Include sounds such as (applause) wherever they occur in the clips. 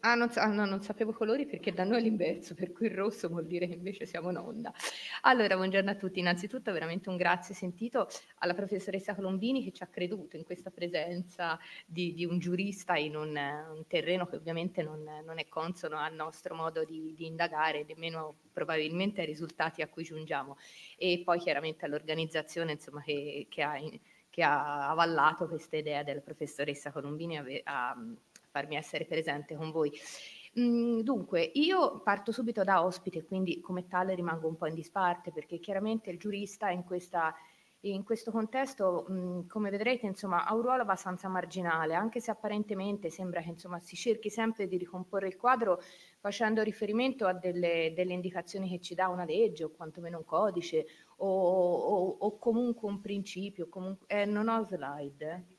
Ah, non, ah, no, non sapevo colori perché da noi è l'inverso, per cui il rosso vuol dire che invece siamo in onda. Allora, buongiorno a tutti. Innanzitutto veramente un grazie sentito alla professoressa Colombini che ci ha creduto in questa presenza di, di un giurista in un, un, terreno che ovviamente non, non, è consono al nostro modo di, di indagare, nemmeno probabilmente ai risultati a cui giungiamo. E poi chiaramente all'organizzazione insomma, che, che ha che ha avallato questa idea della professoressa Colombini a, a, farmi essere presente con voi. Mm, dunque, io parto subito da ospite, quindi come tale rimango un po' in disparte perché chiaramente il giurista in, questa, in questo contesto, mm, come vedrete, insomma, ha un ruolo abbastanza marginale, anche se apparentemente sembra che insomma, si cerchi sempre di ricomporre il quadro facendo riferimento a delle, delle indicazioni che ci dà una legge o quantomeno un codice o, o, o comunque un principio. Comunque, eh, non ho slide.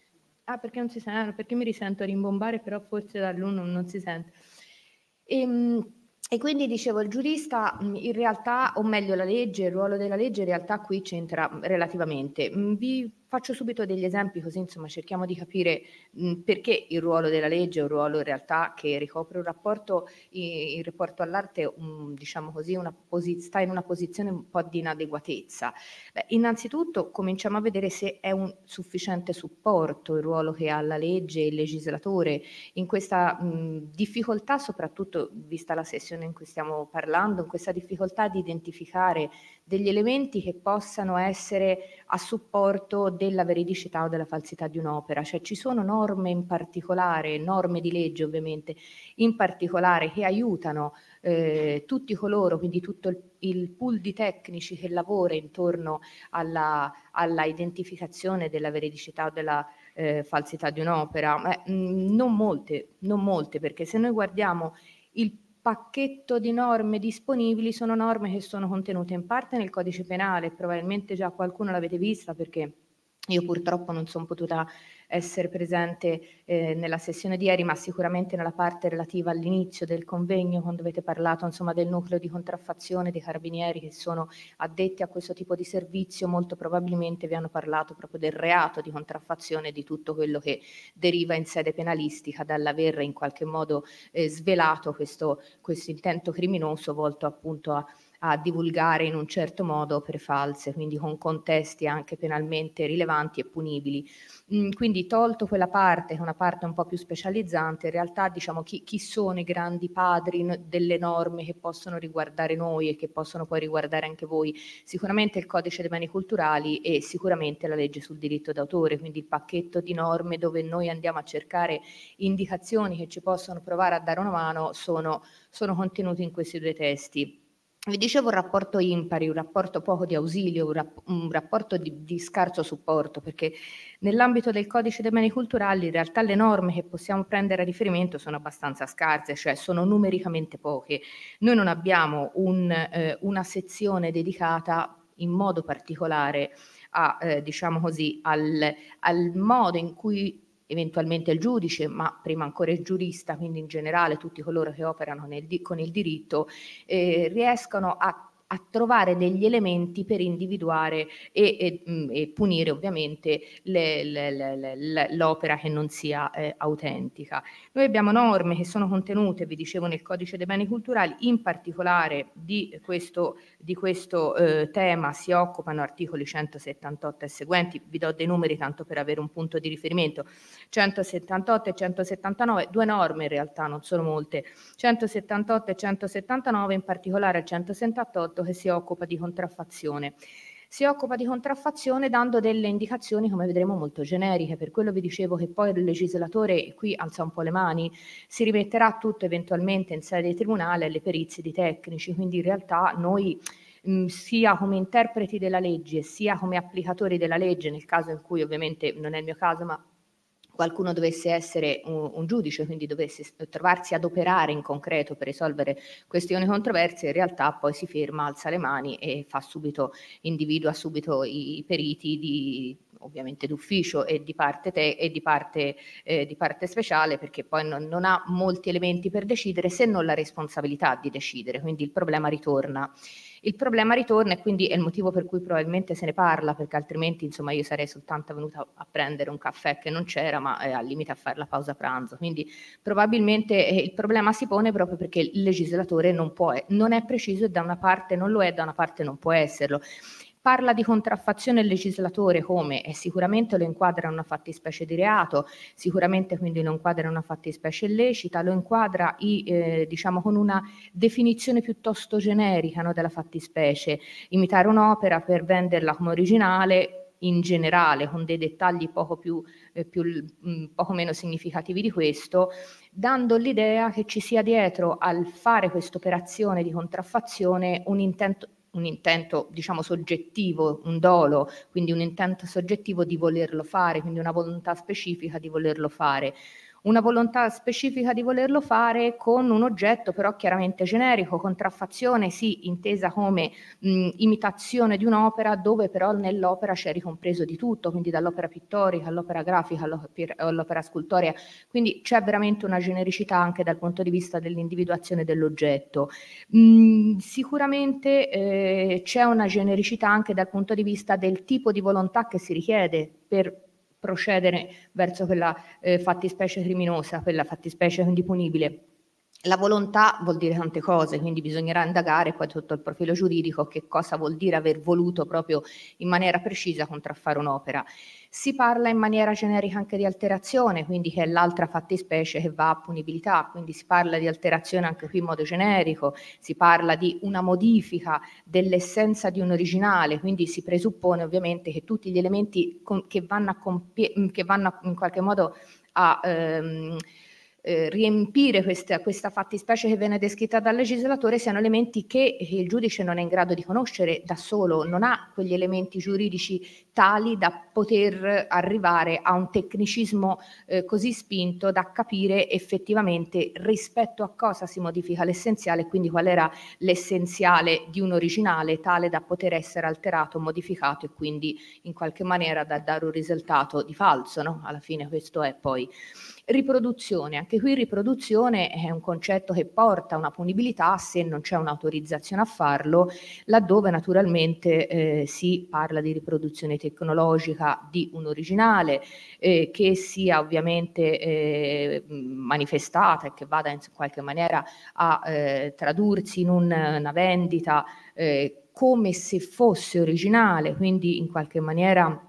Ah, perché non si sente? Perché mi risento rimbombare, però forse dall'uno non si sente. E, ehm, e quindi dicevo, il giurista in realtà, o meglio la legge, il ruolo della legge in realtà qui c'entra relativamente. Vi Faccio subito degli esempi così insomma cerchiamo di capire mh, perché il ruolo della legge è un ruolo in realtà che ricopre un rapporto, il rapporto all'arte um, diciamo così posi- sta in una posizione un po' di inadeguatezza. Beh, innanzitutto cominciamo a vedere se è un sufficiente supporto il ruolo che ha la legge e il legislatore in questa mh, difficoltà, soprattutto vista la sessione in cui stiamo parlando, in questa difficoltà di identificare degli elementi che possano essere a supporto della veridicità o della falsità di un'opera, cioè ci sono norme in particolare, norme di legge ovviamente, in particolare che aiutano eh, tutti coloro, quindi tutto il, il, pool di tecnici che lavora intorno alla, alla identificazione della veridicità o della eh, falsità di un'opera, eh, non molte, non molte, perché se noi guardiamo il pacchetto di norme disponibili sono norme che sono contenute in parte nel codice penale, probabilmente già qualcuno l'avete vista perché io purtroppo non sono potuta essere presente eh, nella sessione di ieri, ma sicuramente nella parte relativa all'inizio del convegno, quando avete parlato insomma, del nucleo di contraffazione dei carabinieri che sono addetti a questo tipo di servizio, molto probabilmente vi hanno parlato proprio del reato di contraffazione e di tutto quello che deriva in sede penalistica dall'aver in qualche modo eh, svelato questo, questo intento criminoso volto appunto a a divulgare in un certo modo opere false, quindi con contesti anche penalmente rilevanti e punibili. Mm, quindi tolto quella parte, che è una parte un po' più specializzante, in realtà diciamo chi, chi sono i grandi padri delle norme che possono riguardare noi e che possono poi riguardare anche voi? Sicuramente il codice dei beni culturali e sicuramente la legge sul diritto d'autore, quindi il pacchetto di norme dove noi andiamo a cercare indicazioni che ci possono provare a dare una mano sono, sono contenuti in questi due testi. Vi dicevo un rapporto impari, un rapporto poco di ausilio, un, rap- un rapporto di, di, scarso supporto, perché nell'ambito del codice dei beni culturali in realtà le norme che possiamo prendere a riferimento sono abbastanza scarse, cioè sono numericamente poche. Noi non abbiamo un, eh, una sezione dedicata in modo particolare a, eh, diciamo così, al, al modo in cui eventualmente il giudice, ma prima ancora il giurista, quindi in generale tutti coloro che operano nel, con il diritto, eh, riescono a a trovare degli elementi per individuare e, e, mm, e punire ovviamente le, le, le, l'opera che non sia eh, autentica. Noi abbiamo norme che sono contenute, vi dicevo, nel codice dei beni culturali, in particolare di questo, di questo eh, tema si occupano articoli 178 e seguenti, vi do dei numeri tanto per avere un punto di riferimento, 178 e 179, due norme in realtà, non sono molte, 178 e 179, in particolare il 178 che si occupa di contraffazione. Si occupa di contraffazione dando delle indicazioni, come vedremo, molto generiche. Per quello vi dicevo che poi il legislatore qui alza un po' le mani, si rimetterà tutto eventualmente in sede di tribunale alle perizie di tecnici. Quindi in realtà noi sia come interpreti della legge sia come applicatori della legge, nel caso in cui ovviamente non è il mio caso, ma qualcuno dovesse essere un, un, giudice, quindi dovesse trovarsi ad operare in concreto per risolvere questioni controverse, in realtà poi si ferma, alza le mani e fa subito, individua subito i, periti di, ovviamente d'ufficio e di parte, te, e di parte, eh, di parte speciale perché poi non, non, ha molti elementi per decidere se non la responsabilità di decidere, quindi il problema ritorna. Il problema ritorna e quindi è il motivo per cui probabilmente se ne parla perché altrimenti insomma io sarei soltanto venuta a prendere un caffè che non c'era ma eh, al limite a fare la pausa pranzo, quindi probabilmente eh, il problema si pone proprio perché il legislatore non può, non è preciso e da una parte non lo è, da una parte non può esserlo Parla di contraffazione il legislatore come? E sicuramente lo inquadra in una fattispecie di reato, sicuramente quindi lo inquadra in una fattispecie illecita, lo inquadra i, eh, diciamo con una definizione piuttosto generica no, della fattispecie, imitare un'opera per venderla come originale in generale, con dei dettagli poco, più, eh, più, mh, mm, poco meno significativi di questo, dando l'idea che ci sia dietro al fare questa operazione di contraffazione un intento un intento diciamo soggettivo, un dolo, quindi un intento soggettivo di volerlo fare, quindi una volontà specifica di volerlo fare una volontà specifica di volerlo fare con un oggetto però chiaramente generico, contraffazione sì intesa come mh, imitazione di un'opera dove però nell'opera c'è ricompreso di tutto, quindi dall'opera pittorica all'opera grafica all'opera scultorea, quindi c'è veramente una genericità anche dal punto di vista dell'individuazione dell'oggetto. Mh, sicuramente eh, c'è una genericità anche dal punto di vista del tipo di volontà che si richiede per procedere verso quella eh, fattispecie criminosa, quella fattispecie quindi punibile. La volontà vuol dire tante cose, quindi bisognerà indagare poi sotto il profilo giuridico che cosa vuol dire aver voluto proprio in maniera precisa contraffare un'opera. Si parla in maniera generica anche di alterazione, quindi che è l'altra fattispecie che va a punibilità, quindi si parla di alterazione anche qui in modo generico, si parla di una modifica dell'essenza di un originale, quindi si presuppone ovviamente che tutti gli elementi che vanno, a che vanno in qualche modo a... Ehm, eh, riempire questa, questa fattispecie che viene descritta dal legislatore siano elementi che il giudice non è in grado di conoscere da solo, non ha quegli elementi giuridici tali da poter arrivare a un tecnicismo eh, così spinto da capire effettivamente rispetto a cosa si modifica l'essenziale, quindi qual era l'essenziale di un originale tale da poter essere alterato, modificato e quindi in qualche maniera da dare un risultato di falso, no? Alla fine questo è poi. Riproduzione, anche qui riproduzione è un concetto che porta una punibilità se non c'è un'autorizzazione a farlo, laddove naturalmente eh, si parla di riproduzione tecnologica di un originale eh, che sia ovviamente eh, manifestata e che vada in qualche maniera a eh, tradursi in un, una vendita eh, come se fosse originale, quindi in qualche maniera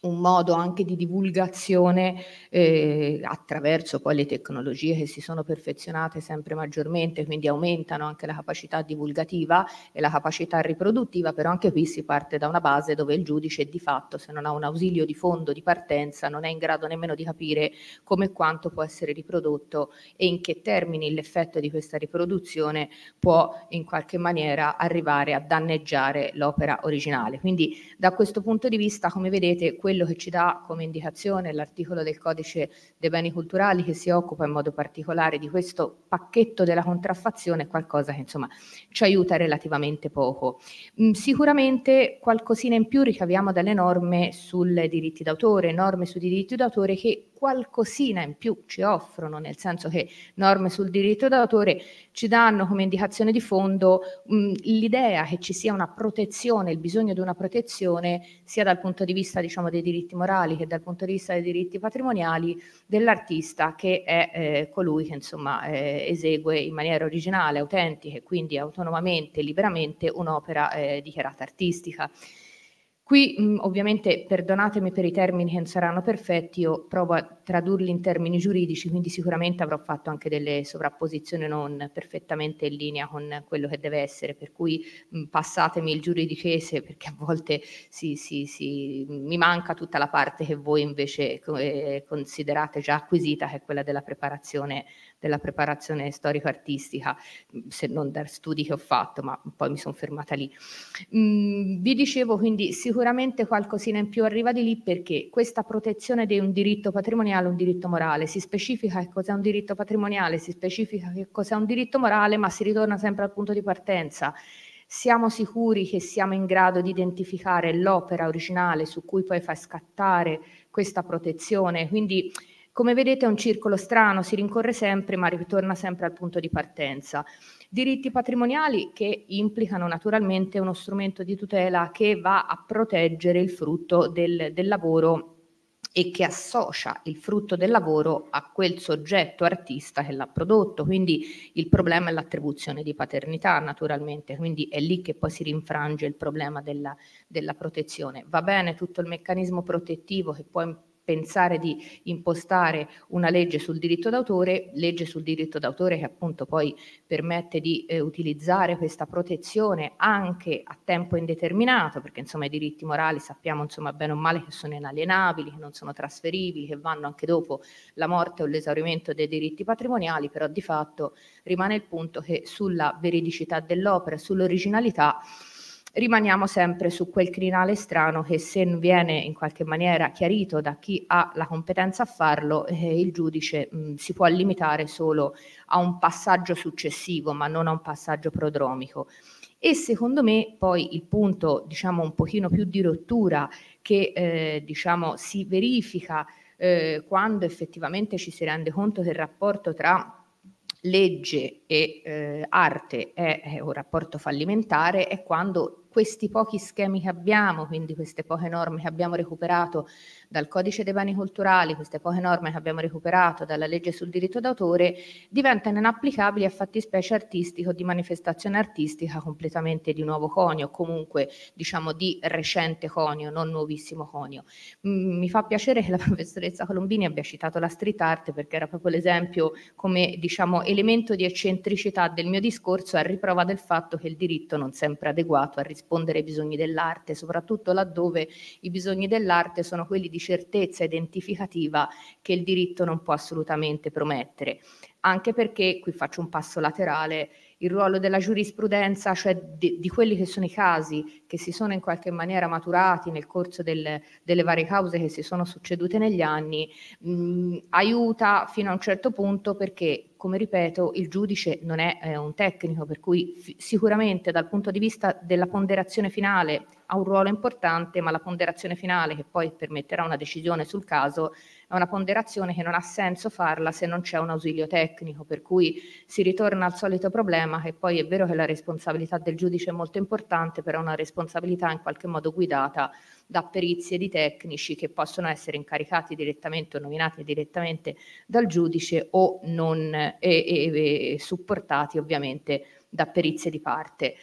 un modo anche di divulgazione eh, attraverso poi le tecnologie che si sono perfezionate sempre maggiormente, quindi aumentano anche la capacità divulgativa e la capacità riproduttiva, però anche qui si parte da una base dove il giudice di fatto, se non ha un ausilio di fondo di partenza, non è in grado nemmeno di capire come e quanto può essere riprodotto e in che termini l'effetto di questa riproduzione può in qualche maniera arrivare a danneggiare l'opera originale. Quindi da questo punto di vista, come vedete, quello che ci dà come indicazione l'articolo del codice dei beni culturali che si occupa in modo particolare di questo pacchetto della contraffazione è qualcosa che insomma ci aiuta relativamente poco. Mm, sicuramente qualcosina in più ricaviamo dalle norme sui diritti d'autore, norme sui diritti d'autore che qualcosina in più ci offrono, nel senso che norme sul diritto d'autore ci danno come indicazione di fondo mh, l'idea che ci sia una protezione, il bisogno di una protezione sia dal punto di vista diciamo, dei diritti morali che dal punto di vista dei diritti patrimoniali dell'artista che è eh, colui che insomma eh, esegue in maniera originale, autentica e quindi autonomamente, liberamente un'opera eh, dichiarata artistica. Qui mh, ovviamente perdonatemi per i termini che non saranno perfetti, io provo a tradurli in termini giuridici, quindi sicuramente avrò fatto anche delle sovrapposizioni non perfettamente in linea con quello che deve essere, per cui mh, passatemi il giuridichese perché a volte si, si, si, mi manca tutta la parte che voi invece eh, considerate già acquisita, che è quella della preparazione della preparazione storico-artistica, se non da studi che ho fatto, ma poi mi sono fermata lì. Mm, vi dicevo quindi sicuramente qualcosina in più arriva di lì perché questa protezione di un diritto patrimoniale è un diritto morale, si specifica che cos'è un diritto patrimoniale, si specifica che cos'è un diritto morale, ma si ritorna sempre al punto di partenza siamo sicuri che siamo in grado di identificare l'opera originale su cui poi fa scattare questa protezione. Quindi, come vedete, è un circolo strano, si rincorre sempre, ma ritorna sempre al punto di partenza. Diritti patrimoniali che implicano naturalmente uno strumento di tutela che va a proteggere il frutto del, del lavoro e che associa il frutto del lavoro a quel soggetto artista che l'ha prodotto. Quindi il problema è l'attribuzione di paternità, naturalmente, quindi è lì che poi si rinfrange il problema della, della protezione. Va bene tutto il meccanismo protettivo che poi pensare di impostare una legge sul diritto d'autore, legge sul diritto d'autore che appunto poi permette di eh, utilizzare questa protezione anche a tempo indeterminato, perché insomma i diritti morali sappiamo insomma bene o male che sono inalienabili, che non sono trasferibili, che vanno anche dopo la morte o l'esaurimento dei diritti patrimoniali, però di fatto rimane il punto che sulla veridicità dell'opera, sull'originalità, rimaniamo sempre su quel crinale strano che se viene in qualche maniera chiarito da chi ha la competenza a farlo, eh, il giudice mh, si può limitare solo a un passaggio successivo, ma non a un passaggio prodromico. E secondo me poi il punto, diciamo, un pochino più di rottura che eh, diciamo, si verifica eh, quando effettivamente ci si rende conto che il rapporto tra legge e eh, arte è, è, un rapporto fallimentare è quando questi pochi schemi che abbiamo, quindi queste poche norme che abbiamo recuperato dal codice dei beni culturali, queste poche norme che abbiamo recuperato dalla legge sul diritto d'autore, diventano inapplicabili a fattispecie artistiche o di manifestazione artistica completamente di nuovo conio, comunque diciamo di recente conio, non nuovissimo conio. Mi fa piacere che la (laughs) professoressa Colombini abbia citato la street art perché era proprio l'esempio come diciamo elemento di eccentricità del mio discorso a riprova del fatto che il diritto non sempre adeguato a rispondere ai bisogni dell'arte, soprattutto laddove i bisogni dell'arte sono quelli di di certezza identificativa che il diritto non può assolutamente promettere. Anche perché, qui faccio un passo laterale, il ruolo della giurisprudenza, cioè di, di, quelli che sono i casi che si sono in qualche maniera maturati nel corso del, delle varie cause che si sono succedute negli anni, mh, aiuta fino a un certo punto perché, come ripeto, il giudice non è eh, un tecnico, per cui f- sicuramente dal punto di vista della ponderazione finale ha un ruolo importante, ma la ponderazione finale che poi permetterà una decisione sul caso è una ponderazione che non ha senso farla se non c'è un ausilio tecnico, per cui si ritorna al solito problema che poi è vero che la responsabilità del giudice è molto importante, però è una responsabilità in qualche modo guidata da perizie di tecnici che possono essere incaricati direttamente o nominati direttamente dal giudice o non e, e, e supportati ovviamente da perizie di parte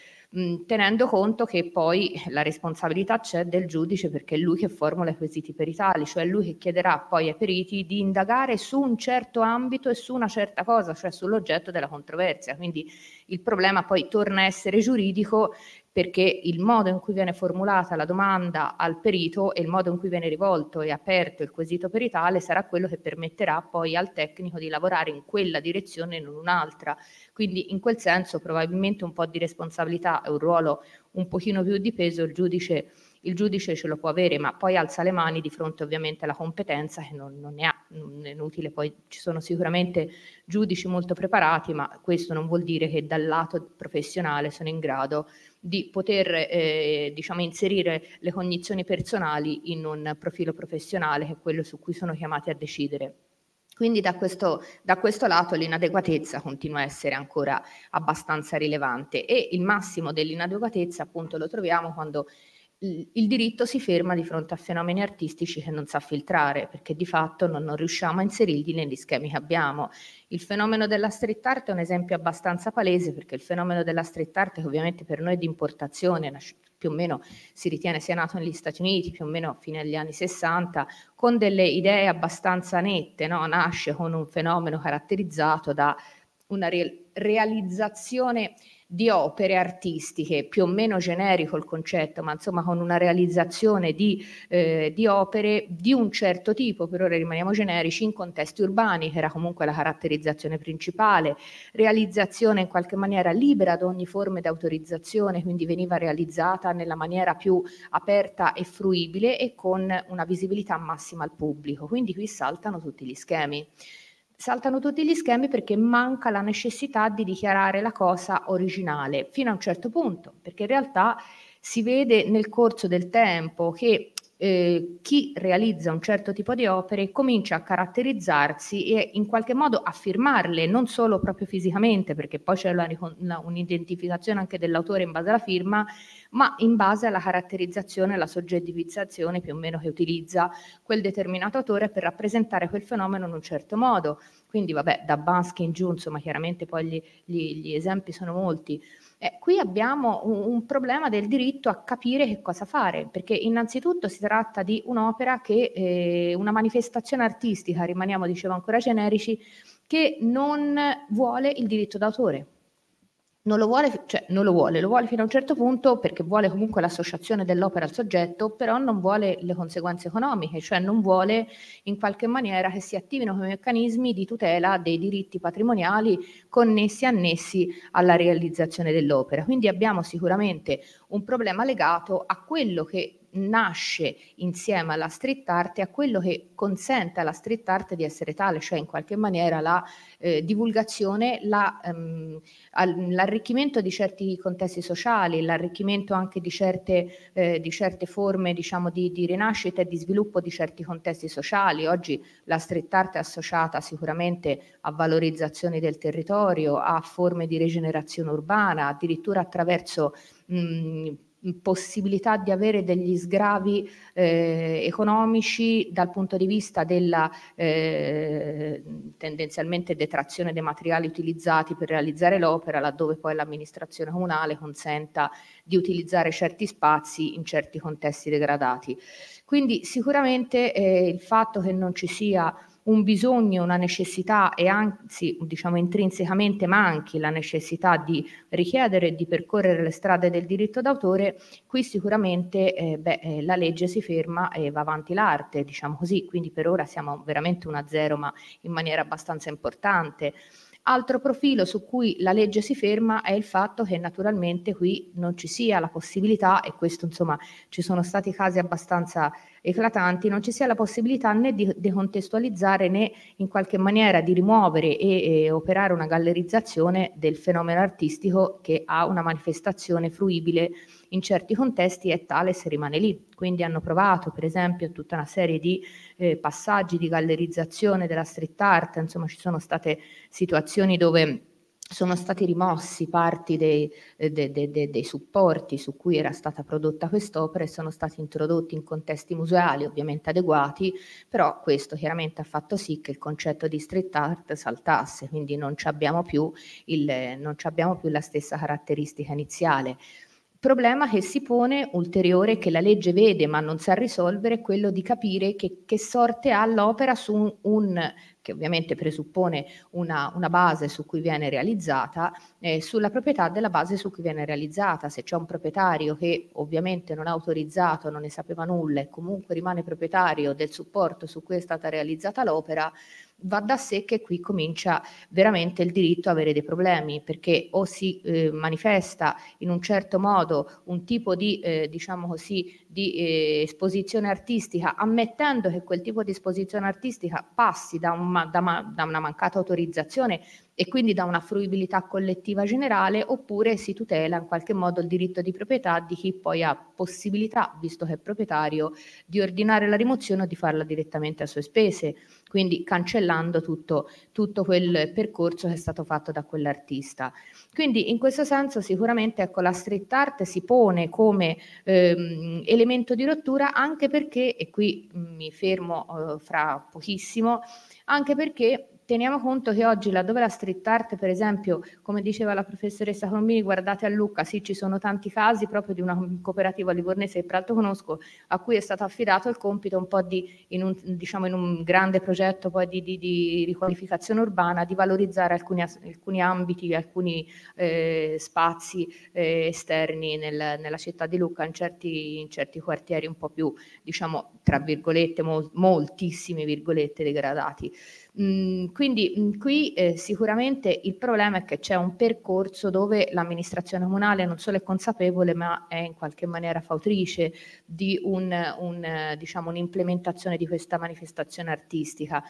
tenendo conto che poi la responsabilità c'è del giudice perché è lui che formula i quesiti peritali, cioè lui che chiederà poi ai periti di indagare su un certo ambito e su una certa cosa, cioè sull'oggetto della controversia. Quindi il problema poi torna a essere giuridico perché il modo in cui viene formulata la domanda al perito e il modo in cui viene rivolto e aperto il quesito peritale sarà quello che permetterà poi al tecnico di lavorare in quella direzione e non un'altra. Quindi in quel senso probabilmente un po' di responsabilità e un ruolo un pochino più di peso il giudice il giudice ce lo può avere, ma poi alza le mani di fronte ovviamente alla competenza che non, non ne ha, non è inutile, poi ci sono sicuramente giudici molto preparati, ma questo non vuol dire che dal lato professionale sono in grado poter eh, diciamo, inserire le cognizioni personali in un profilo professionale che è quello su cui sono chiamati a decidere. Quindi da questo, da questo, lato l'inadeguatezza continua a essere ancora abbastanza rilevante e il massimo dell'inadeguatezza appunto lo troviamo quando il diritto si ferma di fronte a fenomeni artistici che non sa filtrare, perché di fatto non, non, riusciamo a inserirli negli schemi che abbiamo. Il fenomeno della street art è un esempio abbastanza palese, perché il fenomeno della street art, che ovviamente per noi è di importazione, più o meno si ritiene sia nato negli Stati Uniti, più o meno a fine degli anni 60, con delle idee abbastanza nette, no? nasce con un fenomeno caratterizzato da una re- realizzazione di opere artistiche, più o meno generico il concetto, ma insomma con una realizzazione di, eh, di, opere di un certo tipo, per ora rimaniamo generici, in contesti urbani, che era comunque la caratterizzazione principale, realizzazione in qualche maniera libera da ogni forma di autorizzazione, quindi veniva realizzata nella maniera più aperta e fruibile e con una visibilità massima al pubblico, quindi qui saltano tutti gli schemi. Saltano tutti gli schemi perché manca la necessità di dichiarare la cosa originale fino a un certo punto, perché in realtà si vede nel corso del tempo che eh, chi realizza un certo tipo di opere comincia a caratterizzarsi e in qualche modo a firmarle, non solo proprio fisicamente, perché poi c'è la, la, un'identificazione anche dell'autore in base alla firma, ma in base alla caratterizzazione, alla soggettivizzazione più o meno che utilizza quel determinato autore per rappresentare quel fenomeno in un certo modo. Quindi, vabbè, da Bansky in giù, insomma, chiaramente poi gli, gli, gli esempi sono molti. Eh, qui abbiamo un, un, problema del diritto a capire che cosa fare, perché innanzitutto si tratta di un'opera che, eh, una manifestazione artistica, rimaniamo, dicevo ancora generici, che non vuole il diritto d'autore non lo vuole, cioè non lo vuole, lo vuole fino a un certo punto perché vuole comunque l'associazione dell'opera al soggetto, però non vuole le conseguenze economiche, cioè non vuole in qualche maniera che si attivino quei meccanismi di tutela dei diritti patrimoniali connessi e annessi alla realizzazione dell'opera. Quindi abbiamo sicuramente un problema legato a quello che nasce insieme alla street art e a quello che consente alla street art di essere tale, cioè in qualche maniera la eh, divulgazione, la, ehm, l'arricchimento di certi contesti sociali, l'arricchimento anche di certe, eh, di certe forme diciamo, di, di, rinascita e di sviluppo di certi contesti sociali. Oggi la street art è associata sicuramente a valorizzazioni del territorio, a forme di rigenerazione urbana, addirittura attraverso mh, possibilità di avere degli sgravi eh, economici dal punto di vista della eh, tendenzialmente detrazione dei materiali utilizzati per realizzare l'opera, laddove poi l'amministrazione comunale consenta di utilizzare certi spazi in certi contesti degradati. Quindi sicuramente eh, il fatto che non ci sia un bisogno, una necessità e anzi diciamo intrinsecamente manchi la necessità di richiedere e di percorrere le strade del diritto d'autore, qui sicuramente eh, beh, eh, la legge si ferma e va avanti l'arte, diciamo così, quindi per ora siamo veramente un a zero ma in maniera abbastanza importante. Altro profilo su cui la legge si ferma è il fatto che naturalmente qui non ci sia la possibilità, e questo insomma ci sono stati casi abbastanza eclatanti, non ci sia la possibilità né di decontestualizzare né in qualche maniera di rimuovere e, e operare una gallerizzazione del fenomeno artistico che ha una manifestazione fruibile in certi contesti è tale se rimane lì. Quindi hanno provato per esempio tutta una serie di eh, passaggi di gallerizzazione della street art, insomma ci sono state situazioni dove sono stati rimossi parti dei, eh, de, de, de, dei, supporti su cui era stata prodotta quest'opera e sono stati introdotti in contesti museali ovviamente adeguati, però questo chiaramente ha fatto sì che il concetto di street art saltasse, quindi non abbiamo più, non abbiamo più la stessa caratteristica iniziale. Problema che si pone ulteriore, che la legge vede ma non sa risolvere, è quello di capire che, che sorte ha l'opera su un, un che ovviamente presuppone una, una, base su cui viene realizzata, eh, sulla proprietà della base su cui viene realizzata. Se c'è un proprietario che ovviamente non ha autorizzato, non ne sapeva nulla e comunque rimane proprietario del supporto su cui è stata realizzata l'opera, va da sé che qui comincia veramente il diritto a avere dei problemi, perché o si eh, manifesta in un certo modo un tipo di, eh, diciamo così, di eh, esposizione artistica, ammettendo che quel tipo di esposizione artistica passi da, un, da, da una mancata autorizzazione e quindi da una fruibilità collettiva generale oppure si tutela in qualche modo il diritto di proprietà di chi poi ha possibilità, visto che è proprietario, di ordinare la rimozione o di farla direttamente a sue spese, quindi cancellando tutto, tutto quel percorso che è stato fatto da quell'artista. Quindi in questo senso sicuramente ecco, la street art si pone come ehm, elemento di rottura anche perché, e qui mi fermo eh, fra pochissimo, anche perché teniamo conto che oggi laddove la street art, per esempio, come diceva la professoressa Colombini, guardate a Lucca, sì, ci sono tanti casi proprio di una cooperativa livornese che peraltro conosco, a cui è stato affidato il compito un po' di, in un, diciamo, in un grande progetto poi di, di, di riqualificazione urbana, di valorizzare alcuni, alcuni ambiti, alcuni eh, spazi eh, esterni nel, nella città di Lucca, in certi, in certi, quartieri un po' più, diciamo, tra virgolette, mol, moltissime virgolette degradati. Mm, quindi mh, mm, qui eh, sicuramente il problema è che c'è un percorso dove l'amministrazione comunale non solo è consapevole ma è in qualche maniera fautrice di un, un, diciamo, un'implementazione di questa manifestazione artistica.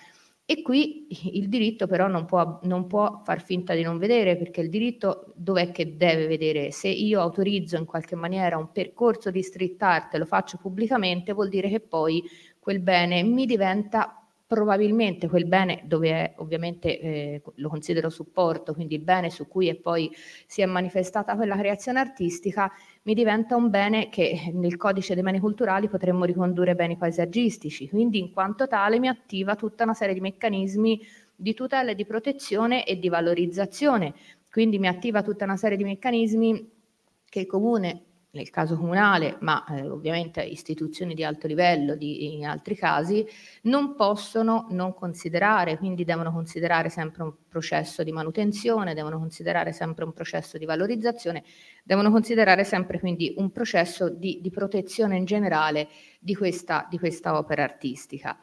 E qui il diritto però non può, non può, far finta di non vedere, perché il diritto dov'è che deve vedere? Se io autorizzo in qualche maniera un percorso di street art e lo faccio pubblicamente, vuol dire che poi quel bene mi diventa probabilmente quel bene dove è, ovviamente eh, lo considero supporto, quindi il bene su cui è poi si è manifestata quella creazione artistica, mi diventa un bene che nel codice dei beni culturali potremmo ricondurre beni paesaggistici, quindi in quanto tale mi attiva tutta una serie di meccanismi di tutela, di protezione e di valorizzazione, quindi mi attiva tutta una serie di meccanismi che il comune nel caso comunale, ma eh, ovviamente istituzioni di alto livello di, in altri casi, non possono non considerare, quindi devono considerare sempre un processo di manutenzione, devono considerare sempre un processo di valorizzazione, devono considerare sempre quindi un processo di, di protezione in generale di questa, di questa opera artistica.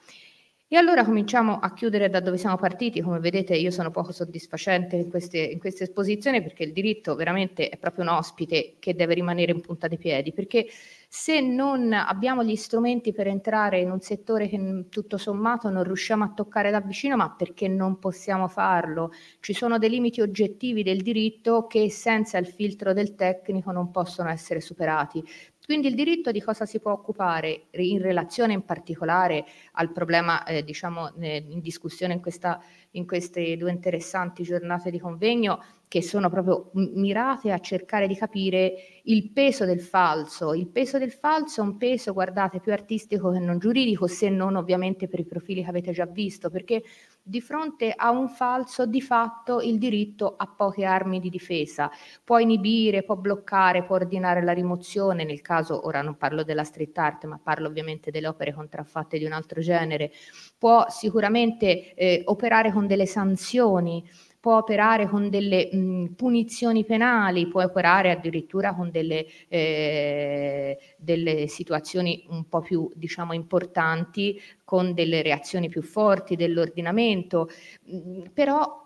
E allora cominciamo a chiudere da dove siamo partiti. Come vedete io sono poco soddisfacente in queste, in queste, esposizioni perché il diritto veramente è proprio un ospite che deve rimanere in punta dei piedi, perché se non abbiamo gli strumenti per entrare in un settore che tutto sommato non riusciamo a toccare da vicino, ma perché non possiamo farlo, ci sono dei limiti oggettivi del diritto che senza il filtro del tecnico non possono essere superati. Quindi il diritto di cosa si può occupare in relazione in particolare al problema eh, diciamo, eh, in discussione in, questa, in queste due interessanti giornate di convegno che sono proprio mirate a cercare di capire il peso del falso. Il peso del falso è un peso, guardate, più artistico che non giuridico, se non ovviamente per i profili che avete già visto, perché di fronte a un falso, di fatto il diritto ha poche armi di difesa. Può inibire, può bloccare, può ordinare la rimozione, nel caso, ora non parlo della street art, ma parlo ovviamente delle opere contraffatte di un altro genere, può sicuramente eh, operare con delle sanzioni, può operare con delle mh, punizioni penali, può operare addirittura con delle, eh, delle situazioni un po' più diciamo, importanti, con delle reazioni più forti dell'ordinamento, mh, però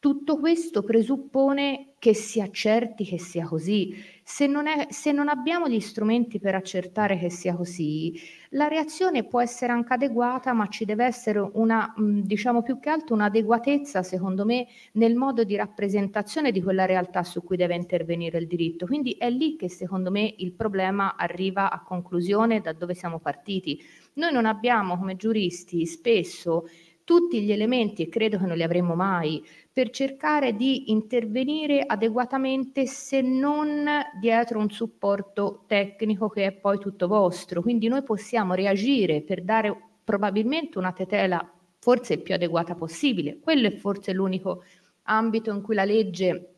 tutto questo presuppone che si accerti che sia così. Se non, è, se non, abbiamo gli strumenti per accertare che sia così, la reazione può essere anche adeguata, ma ci deve essere una, diciamo più che altro, un'adeguatezza, secondo me, nel modo di rappresentazione di quella realtà su cui deve intervenire il diritto. Quindi è lì che, secondo me, il problema arriva a conclusione da dove siamo partiti. Noi non abbiamo, come giuristi, spesso tutti gli elementi, e credo che non li avremo mai, per cercare di intervenire adeguatamente se non dietro un supporto tecnico che è poi tutto vostro. Quindi noi possiamo reagire per dare probabilmente una tutela forse più adeguata possibile. Quello è forse l'unico ambito in cui la legge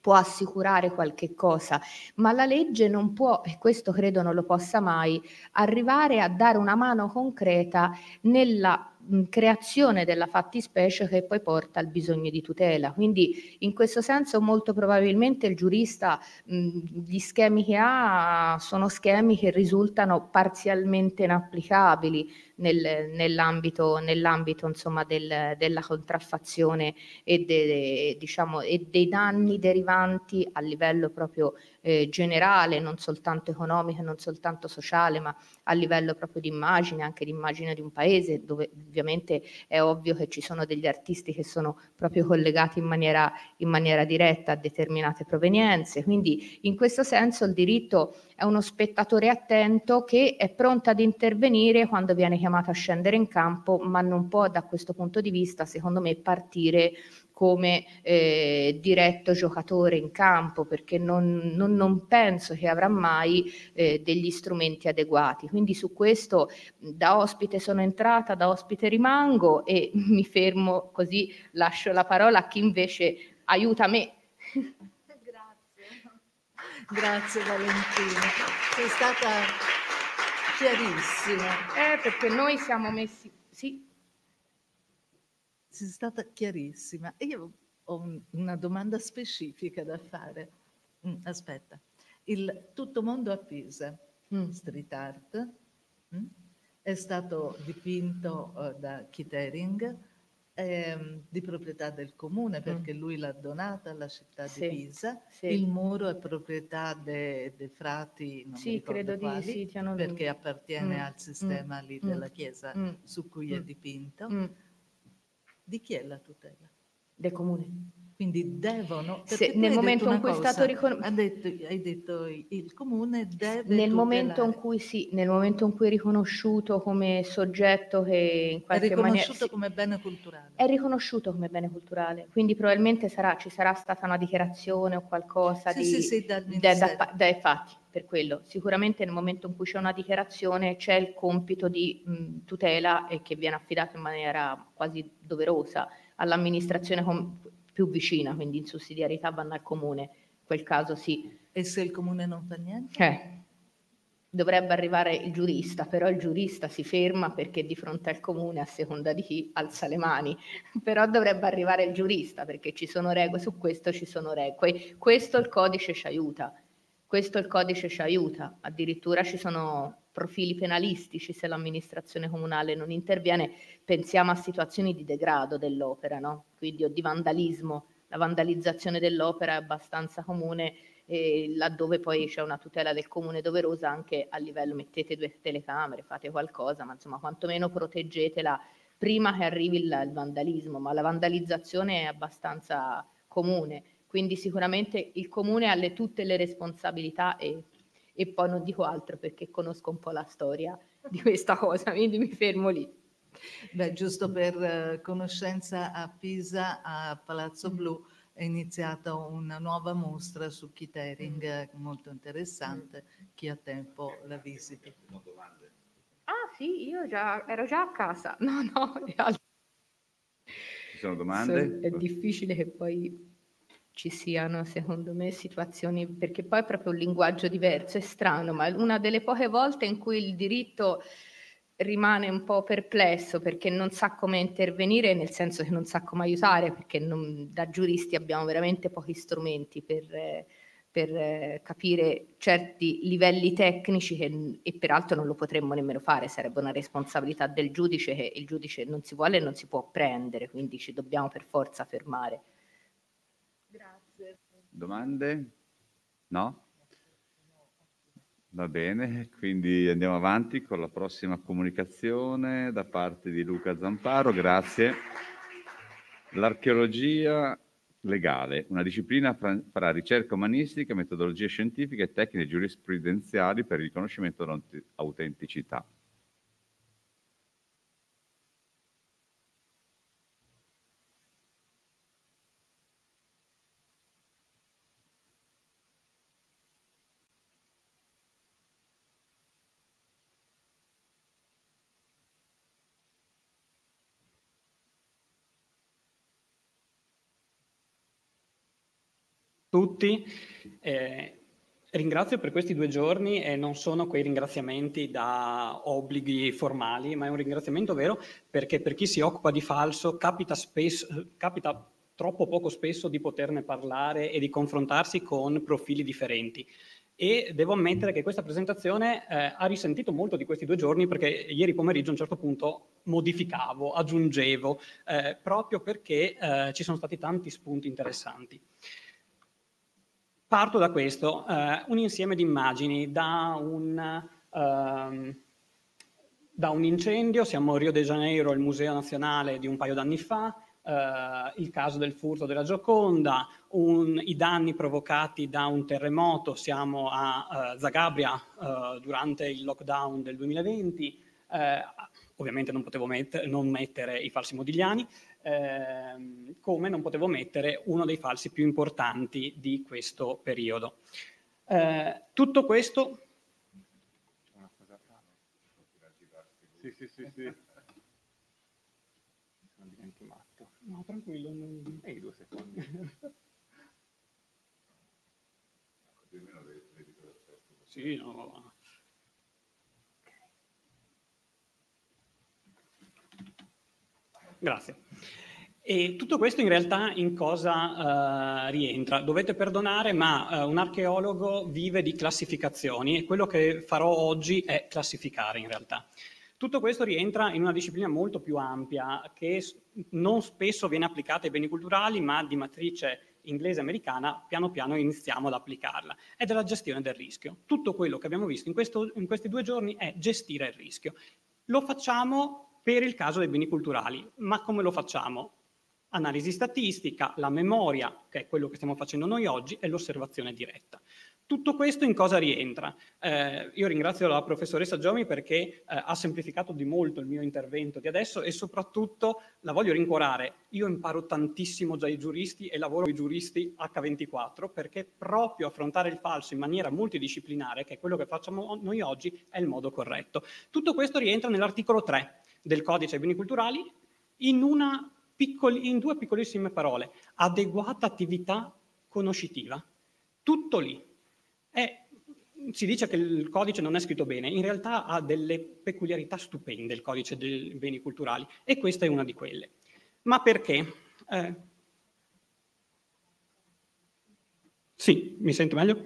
può assicurare qualche cosa, ma la legge non può, e questo credo non lo possa mai, arrivare a dare una mano concreta nella creazione della fattispecie che poi porta al bisogno di tutela. Quindi in questo senso molto probabilmente il giurista mh, gli schemi che ha sono schemi che risultano parzialmente inapplicabili nel, nell'ambito, nell'ambito insomma, del, della contraffazione e, de, diciamo, e dei danni derivanti a livello proprio eh, generale, non soltanto economico, non soltanto sociale, ma a livello proprio di immagine, anche di immagine di un paese, dove ovviamente è ovvio che ci sono degli artisti che sono proprio collegati in maniera, in maniera diretta a determinate provenienze. Quindi in questo senso il diritto è uno spettatore attento che è pronto ad intervenire quando viene chiamato a scendere in campo, ma non può da questo punto di vista, secondo me, partire come eh, diretto giocatore in campo perché non, non, non penso che avrà mai eh, degli strumenti adeguati. Quindi su questo da ospite sono entrata, da ospite rimango e (laughs) mi fermo così lascio la parola a chi invece aiuta me. (laughs) Grazie, grazie Valentina, sei stata chiarissima. Eh, perché noi siamo messi... Sì sei stata chiarissima. io ho un, una domanda specifica da fare. Mm, aspetta, il Tutto Mondo a Pisa, mm. street art, mm, è stato dipinto uh, da Kittering, ehm, di proprietà del comune mm. perché lui l'ha donata alla città sì, di Pisa. Sì. Il muro è proprietà dei de frati, non sì, credo quali, di sì, perché appartiene mm. al sistema lì mm. della chiesa su cui è dipinto di chi è la tutela? Del comune. Quindi devono... Se, nel momento in cui è stato riconosciuto... Hai detto il comune deve... Nel momento in cui sì, nel momento in cui è riconosciuto come soggetto che in qualche maniera... È riconosciuto maniera, come bene culturale. È riconosciuto come bene culturale, quindi probabilmente sarà, ci sarà stata una dichiarazione o qualcosa sì, di... Sì, sì, dal da, da, infatti, per quello. Sicuramente nel momento in cui c'è una dichiarazione c'è il compito di mh, tutela e che viene affidato in maniera quasi doverosa all'amministrazione com- più vicina, quindi in sussidiarietà vanno al comune, in quel caso sì. E se il comune non fa niente? Eh, dovrebbe arrivare il giurista, però il giurista si ferma perché di fronte al comune, a seconda di chi, alza le mani, (laughs) però dovrebbe arrivare il giurista perché ci sono regole, su questo ci sono regole, questo il codice ci aiuta, questo il codice ci aiuta, addirittura ci sono profili penalistici se l'amministrazione comunale non interviene, pensiamo a situazioni di degrado dell'opera, no? quindi o di vandalismo. La vandalizzazione dell'opera è abbastanza comune e laddove poi c'è una tutela del comune doverosa anche a livello mettete due telecamere, fate qualcosa, ma insomma quantomeno proteggetela prima che arrivi il, il vandalismo, ma la vandalizzazione è abbastanza comune, quindi sicuramente il comune ha le, tutte le responsabilità e e poi non dico altro perché conosco un po' la storia di questa cosa, quindi mi fermo lì. Beh, giusto per uh, conoscenza a Pisa, a Palazzo mm. Blu, è iniziata una nuova mostra su Kitering, mm. molto interessante, mm. chi ha tempo la visiti. Ah sì, io già, ero già a casa, (laughs) no, no. Ci sono domande? È difficile che poi ci siano, secondo me, situazioni, perché poi è proprio un linguaggio diverso, è strano, ma una delle poche volte in cui il diritto rimane un po' perplesso perché non sa come intervenire, nel senso che non sa come aiutare, perché non, da giuristi abbiamo veramente pochi strumenti per, per capire certi livelli tecnici che, e peraltro non lo potremmo nemmeno fare, sarebbe una responsabilità del giudice che il giudice non si vuole e non si può prendere, quindi ci dobbiamo per forza fermare. Domande? No? Va bene, quindi andiamo avanti con la prossima comunicazione da parte di Luca Zamparo, grazie. L'archeologia legale, una disciplina fra ricerca umanistica, metodologie scientifiche e tecniche giurisprudenziali per il riconoscimento dell'autenticità. Tutti. Eh, ringrazio per questi due giorni e non sono quei ringraziamenti da obblighi formali, ma è un ringraziamento vero perché per chi si occupa di falso capita, spesso, capita troppo poco spesso di poterne parlare e di confrontarsi con profili differenti. E devo ammettere che questa presentazione eh, ha risentito molto di questi due giorni perché ieri pomeriggio a un certo punto modificavo, aggiungevo, eh, proprio perché eh, ci sono stati tanti spunti interessanti. Parto da questo, eh, un insieme di immagini da un, ehm, da un, incendio, siamo a Rio de Janeiro, il Museo Nazionale di un paio d'anni fa, eh, il caso del furto della Gioconda, un, i danni provocati da un terremoto, siamo a uh, Zagabria uh, durante il lockdown del 2020, eh, ovviamente non potevo met non mettere i falsi modigliani, eh, come non potevo mettere uno dei falsi più importanti di questo periodo. Eh, tutto questo... Sì, sì, sì, sì. divento matto. No, tranquillo, non... Ehi, due secondi. Sì, no, Grazie. E tutto questo in realtà in cosa uh, rientra? Dovete perdonare, ma uh, un archeologo vive di classificazioni e quello che farò oggi è classificare in realtà. Tutto questo rientra in una disciplina molto più ampia che non spesso viene applicata ai beni culturali, ma di matrice inglese e americana piano piano iniziamo ad applicarla. È della gestione del rischio. Tutto quello che abbiamo visto in, questo, in questi due giorni è gestire il rischio. Lo facciamo per il caso dei beni culturali. Ma come lo facciamo? Analisi statistica, la memoria, che è quello che stiamo facendo noi oggi, e l'osservazione diretta. Tutto questo in cosa rientra? Eh, io ringrazio la professoressa Giomi perché eh, ha semplificato di molto il mio intervento di adesso e soprattutto la voglio rincuorare. Io imparo tantissimo già i giuristi e lavoro con i giuristi H24 perché proprio affrontare il falso in maniera multidisciplinare, che è quello che facciamo noi oggi, è il modo corretto. Tutto questo rientra nell'articolo 3 del codice dei beni culturali in, piccoli, in due piccolissime parole, adeguata attività conoscitiva. Tutto lì è, si dice che il codice non è scritto bene, in realtà ha delle peculiarità stupende il codice dei beni culturali e questa è una di quelle. Ma perché? Eh, sì, mi sento meglio?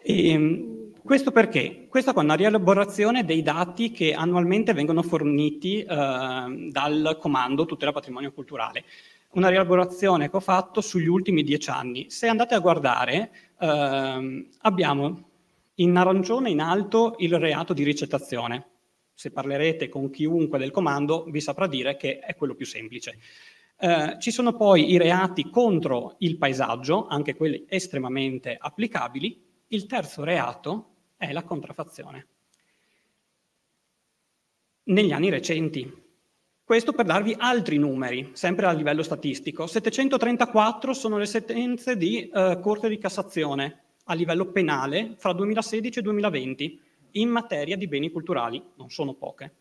e, (laughs) ehm, questo perché? Questa è una rielaborazione dei dati che annualmente vengono forniti eh, dal Comando Tutela Patrimonio Culturale. Una rielaborazione che ho fatto sugli ultimi dieci anni. Se andate a guardare, eh, abbiamo in arancione in alto il reato di ricettazione. Se parlerete con chiunque del comando vi saprà dire che è quello più semplice. Eh, ci sono poi i reati contro il paesaggio, anche quelli estremamente applicabili. Il terzo reato è la contraffazione. Negli anni recenti, questo per darvi altri numeri, sempre a livello statistico. 734 sono le sentenze di eh, Corte di Cassazione a livello penale fra 2016 e 2020 in materia di beni culturali, non sono poche.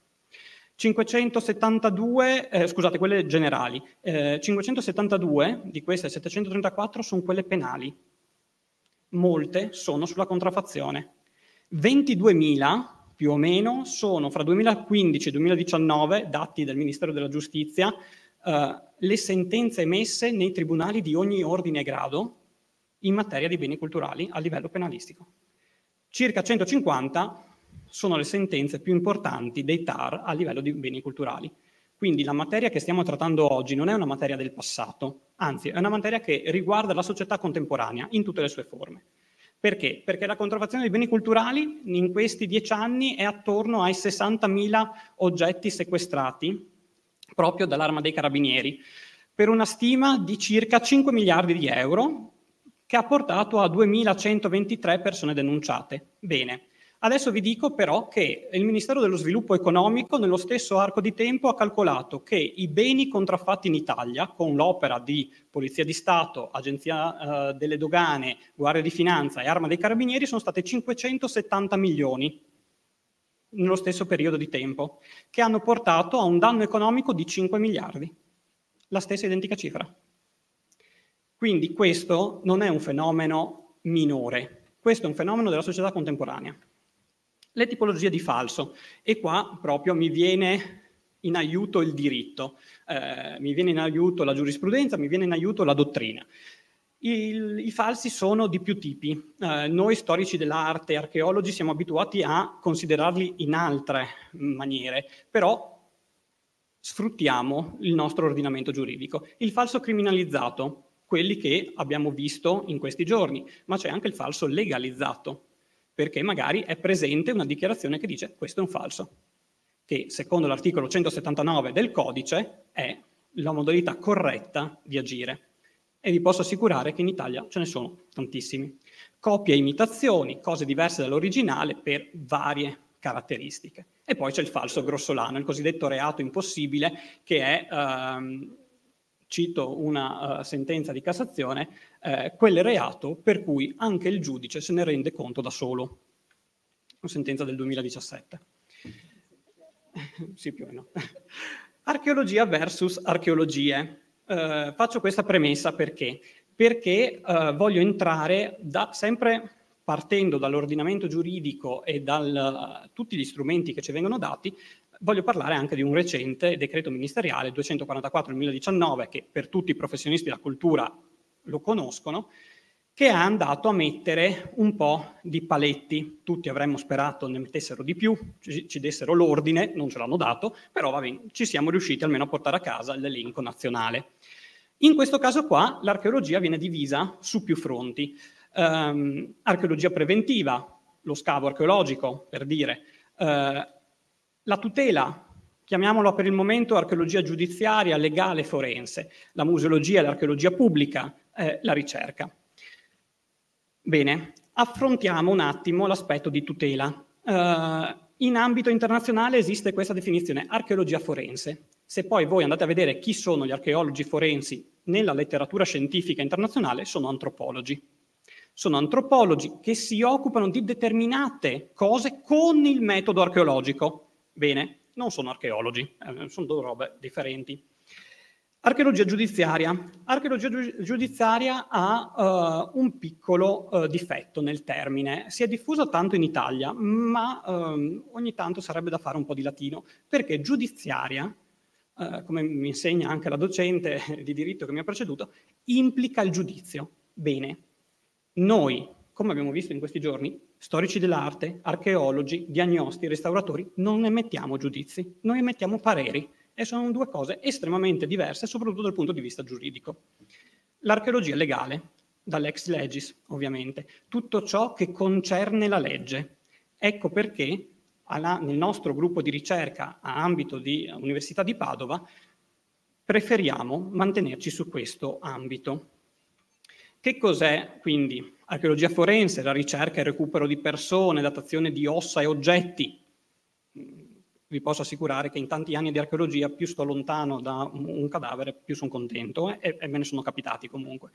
572, eh, scusate, quelle generali, eh, 572 di queste 734 sono quelle penali, molte sono sulla contraffazione. 22.000 più o meno sono fra 2015 e 2019, dati del Ministero della Giustizia, eh, le sentenze emesse nei tribunali di ogni ordine e grado in materia di beni culturali a livello penalistico. Circa 150 sono le sentenze più importanti dei TAR a livello di beni culturali. Quindi la materia che stiamo trattando oggi non è una materia del passato, anzi è una materia che riguarda la società contemporanea in tutte le sue forme. Perché? Perché la contraffazione dei beni culturali in questi dieci anni è attorno ai 60.000 oggetti sequestrati proprio dall'arma dei carabinieri, per una stima di circa 5 miliardi di euro, che ha portato a 2.123 persone denunciate. Bene, Adesso vi dico però che il Ministero dello Sviluppo Economico nello stesso arco di tempo ha calcolato che i beni contraffatti in Italia con l'opera di Polizia di Stato, Agenzia eh, delle Dogane, Guardia di Finanza e Arma dei Carabinieri sono state 570 milioni nello stesso periodo di tempo, che hanno portato a un danno economico di 5 miliardi, la stessa identica cifra. Quindi questo non è un fenomeno minore, questo è un fenomeno della società contemporanea le tipologie di falso. E qua proprio mi viene in aiuto il diritto, eh, mi viene in aiuto la giurisprudenza, mi viene in aiuto la dottrina. Il, I falsi sono di più tipi. Eh, noi storici dell'arte, archeologi, siamo abituati a considerarli in altre maniere, però sfruttiamo il nostro ordinamento giuridico. Il falso criminalizzato, quelli che abbiamo visto in questi giorni, ma c'è anche il falso legalizzato, perché magari è presente una dichiarazione che dice questo è un falso, che secondo l'articolo 179 del codice è la modalità corretta di agire. E vi posso assicurare che in Italia ce ne sono tantissimi. Copie e imitazioni, cose diverse dall'originale per varie caratteristiche. E poi c'è il falso grossolano, il cosiddetto reato impossibile, che è ehm, cito una uh, sentenza di Cassazione, eh, quel reato per cui anche il giudice se ne rende conto da solo. Una sentenza del 2017. sì, più o meno. Archeologia versus archeologie. Eh, faccio questa premessa perché? Perché eh, voglio entrare da, sempre partendo dall'ordinamento giuridico e da tutti gli strumenti che ci vengono dati, voglio parlare anche di un recente decreto ministeriale 244 2019 che per tutti i professionisti della cultura lo conoscono, che è andato a mettere un po' di paletti. Tutti avremmo sperato ne mettessero di più, ci, ci dessero l'ordine, non ce l'hanno dato, però bene, ci siamo riusciti almeno a portare a casa l'elenco nazionale. In questo caso qua l'archeologia viene divisa su più fronti. Um, archeologia preventiva, lo scavo archeologico, per dire, uh, la tutela Chiamiamola per il momento archeologia giudiziaria, legale, forense, la museologia, l'archeologia pubblica, eh, la ricerca. Bene, affrontiamo un attimo l'aspetto di tutela. Uh, in ambito internazionale esiste questa definizione, archeologia forense. Se poi voi andate a vedere chi sono gli archeologi forensi nella letteratura scientifica internazionale, sono antropologi. Sono antropologi che si occupano di determinate cose con il metodo archeologico. Bene, non sono archeologi, eh, sono due robe differenti. Archeologia giudiziaria. Archeologia giudiziaria ha uh, un piccolo uh, difetto nel termine. Si è diffusa tanto in Italia, ma um, ogni tanto sarebbe da fare un po' di latino, perché giudiziaria, uh, come mi insegna anche la docente (laughs) di diritto che mi ha preceduto, implica il giudizio. Bene, noi, come abbiamo visto in questi giorni, storici dell'arte, archeologi, diagnosti, restauratori, non emettiamo giudizi, noi emettiamo pareri e sono due cose estremamente diverse, soprattutto dal punto di vista giuridico. L'archeologia legale, dall'ex legis ovviamente, tutto ciò che concerne la legge. Ecco perché alla, nel nostro gruppo di ricerca a ambito di Università di Padova preferiamo mantenerci su questo ambito. Che cos'è quindi archeologia forense, la ricerca e il recupero di persone, datazione di ossa e oggetti, vi posso assicurare che in tanti anni di archeologia più sto lontano da un cadavere, più sono contento eh, e, me ne sono capitati comunque.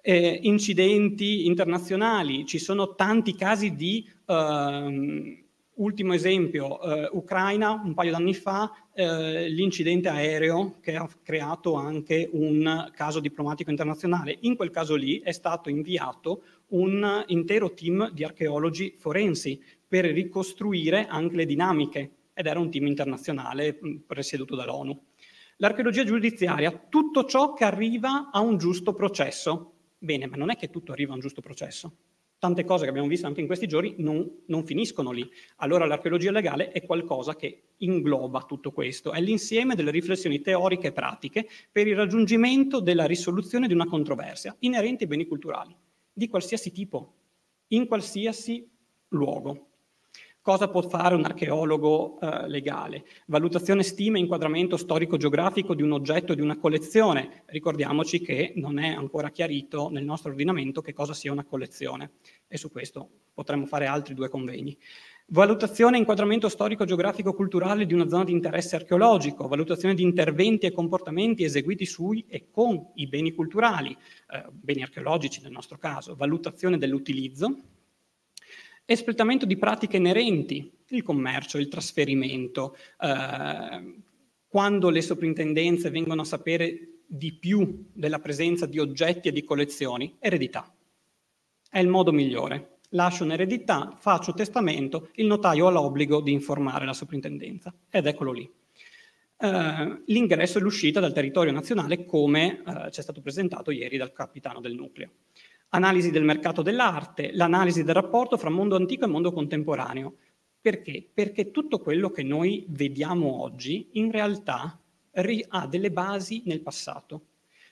Eh, incidenti internazionali, ci sono tanti casi di, uh, ultimo esempio, uh, Ucraina, un paio d'anni fa, uh, l'incidente aereo che ha creato anche un caso diplomatico internazionale. In quel caso lì è stato inviato un intero team di archeologi forensi per ricostruire anche le dinamiche ed era un team internazionale mm, presieduto dall'ONU. L'archeologia giudiziaria, tutto ciò che arriva a un giusto processo. Bene, ma non è che tutto arriva a un giusto processo. Tante cose che abbiamo visto anche in questi giorni non, non finiscono lì. Allora l'archeologia legale è qualcosa che ingloba tutto questo, è l'insieme delle riflessioni teoriche e pratiche per il raggiungimento della risoluzione di una controversia inerente ai beni culturali, di qualsiasi tipo, in qualsiasi luogo. Cosa può fare un archeologo eh, legale? Valutazione, stima e inquadramento storico-geografico di un oggetto, di una collezione. Ricordiamoci che non è ancora chiarito nel nostro ordinamento che cosa sia una collezione e su questo potremmo fare altri due convegni. Valutazione e inquadramento storico-geografico-culturale di una zona di interesse archeologico, valutazione di interventi e comportamenti eseguiti sui e con i beni culturali, eh, beni archeologici nel nostro caso, valutazione dell'utilizzo, espletamento di pratiche inerenti, il commercio, il trasferimento, eh, quando le soprintendenze vengono a sapere di più della presenza di oggetti e di collezioni, eredità. È il modo migliore. Lascio un'eredità, faccio testamento, il notaio ha l'obbligo di informare la soprintendenza ed eccolo lì. Uh, l'ingresso e l'uscita dal territorio nazionale come uh, ci è stato presentato ieri dal capitano del nucleo analisi del mercato dell'arte, l'analisi del rapporto fra mondo antico e mondo contemporaneo. Perché? Perché tutto quello che noi vediamo oggi in realtà ha delle basi nel passato.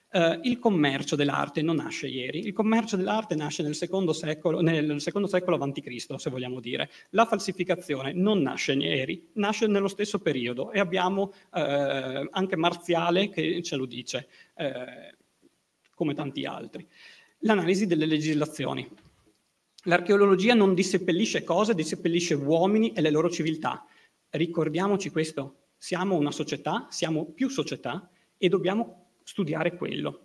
Uh, il commercio dell'arte non nasce ieri, il commercio dell'arte nasce nel secondo secolo, nel secondo secolo a.C., se vogliamo dire. La falsificazione non nasce ieri, nasce nello stesso periodo e abbiamo uh, anche Marziale che ce lo dice, uh, come tanti altri l'analisi delle legislazioni. L'archeologia non disseppellisce cose, disseppellisce uomini e le loro civiltà. Ricordiamoci questo, siamo una società, siamo più società e dobbiamo studiare quello.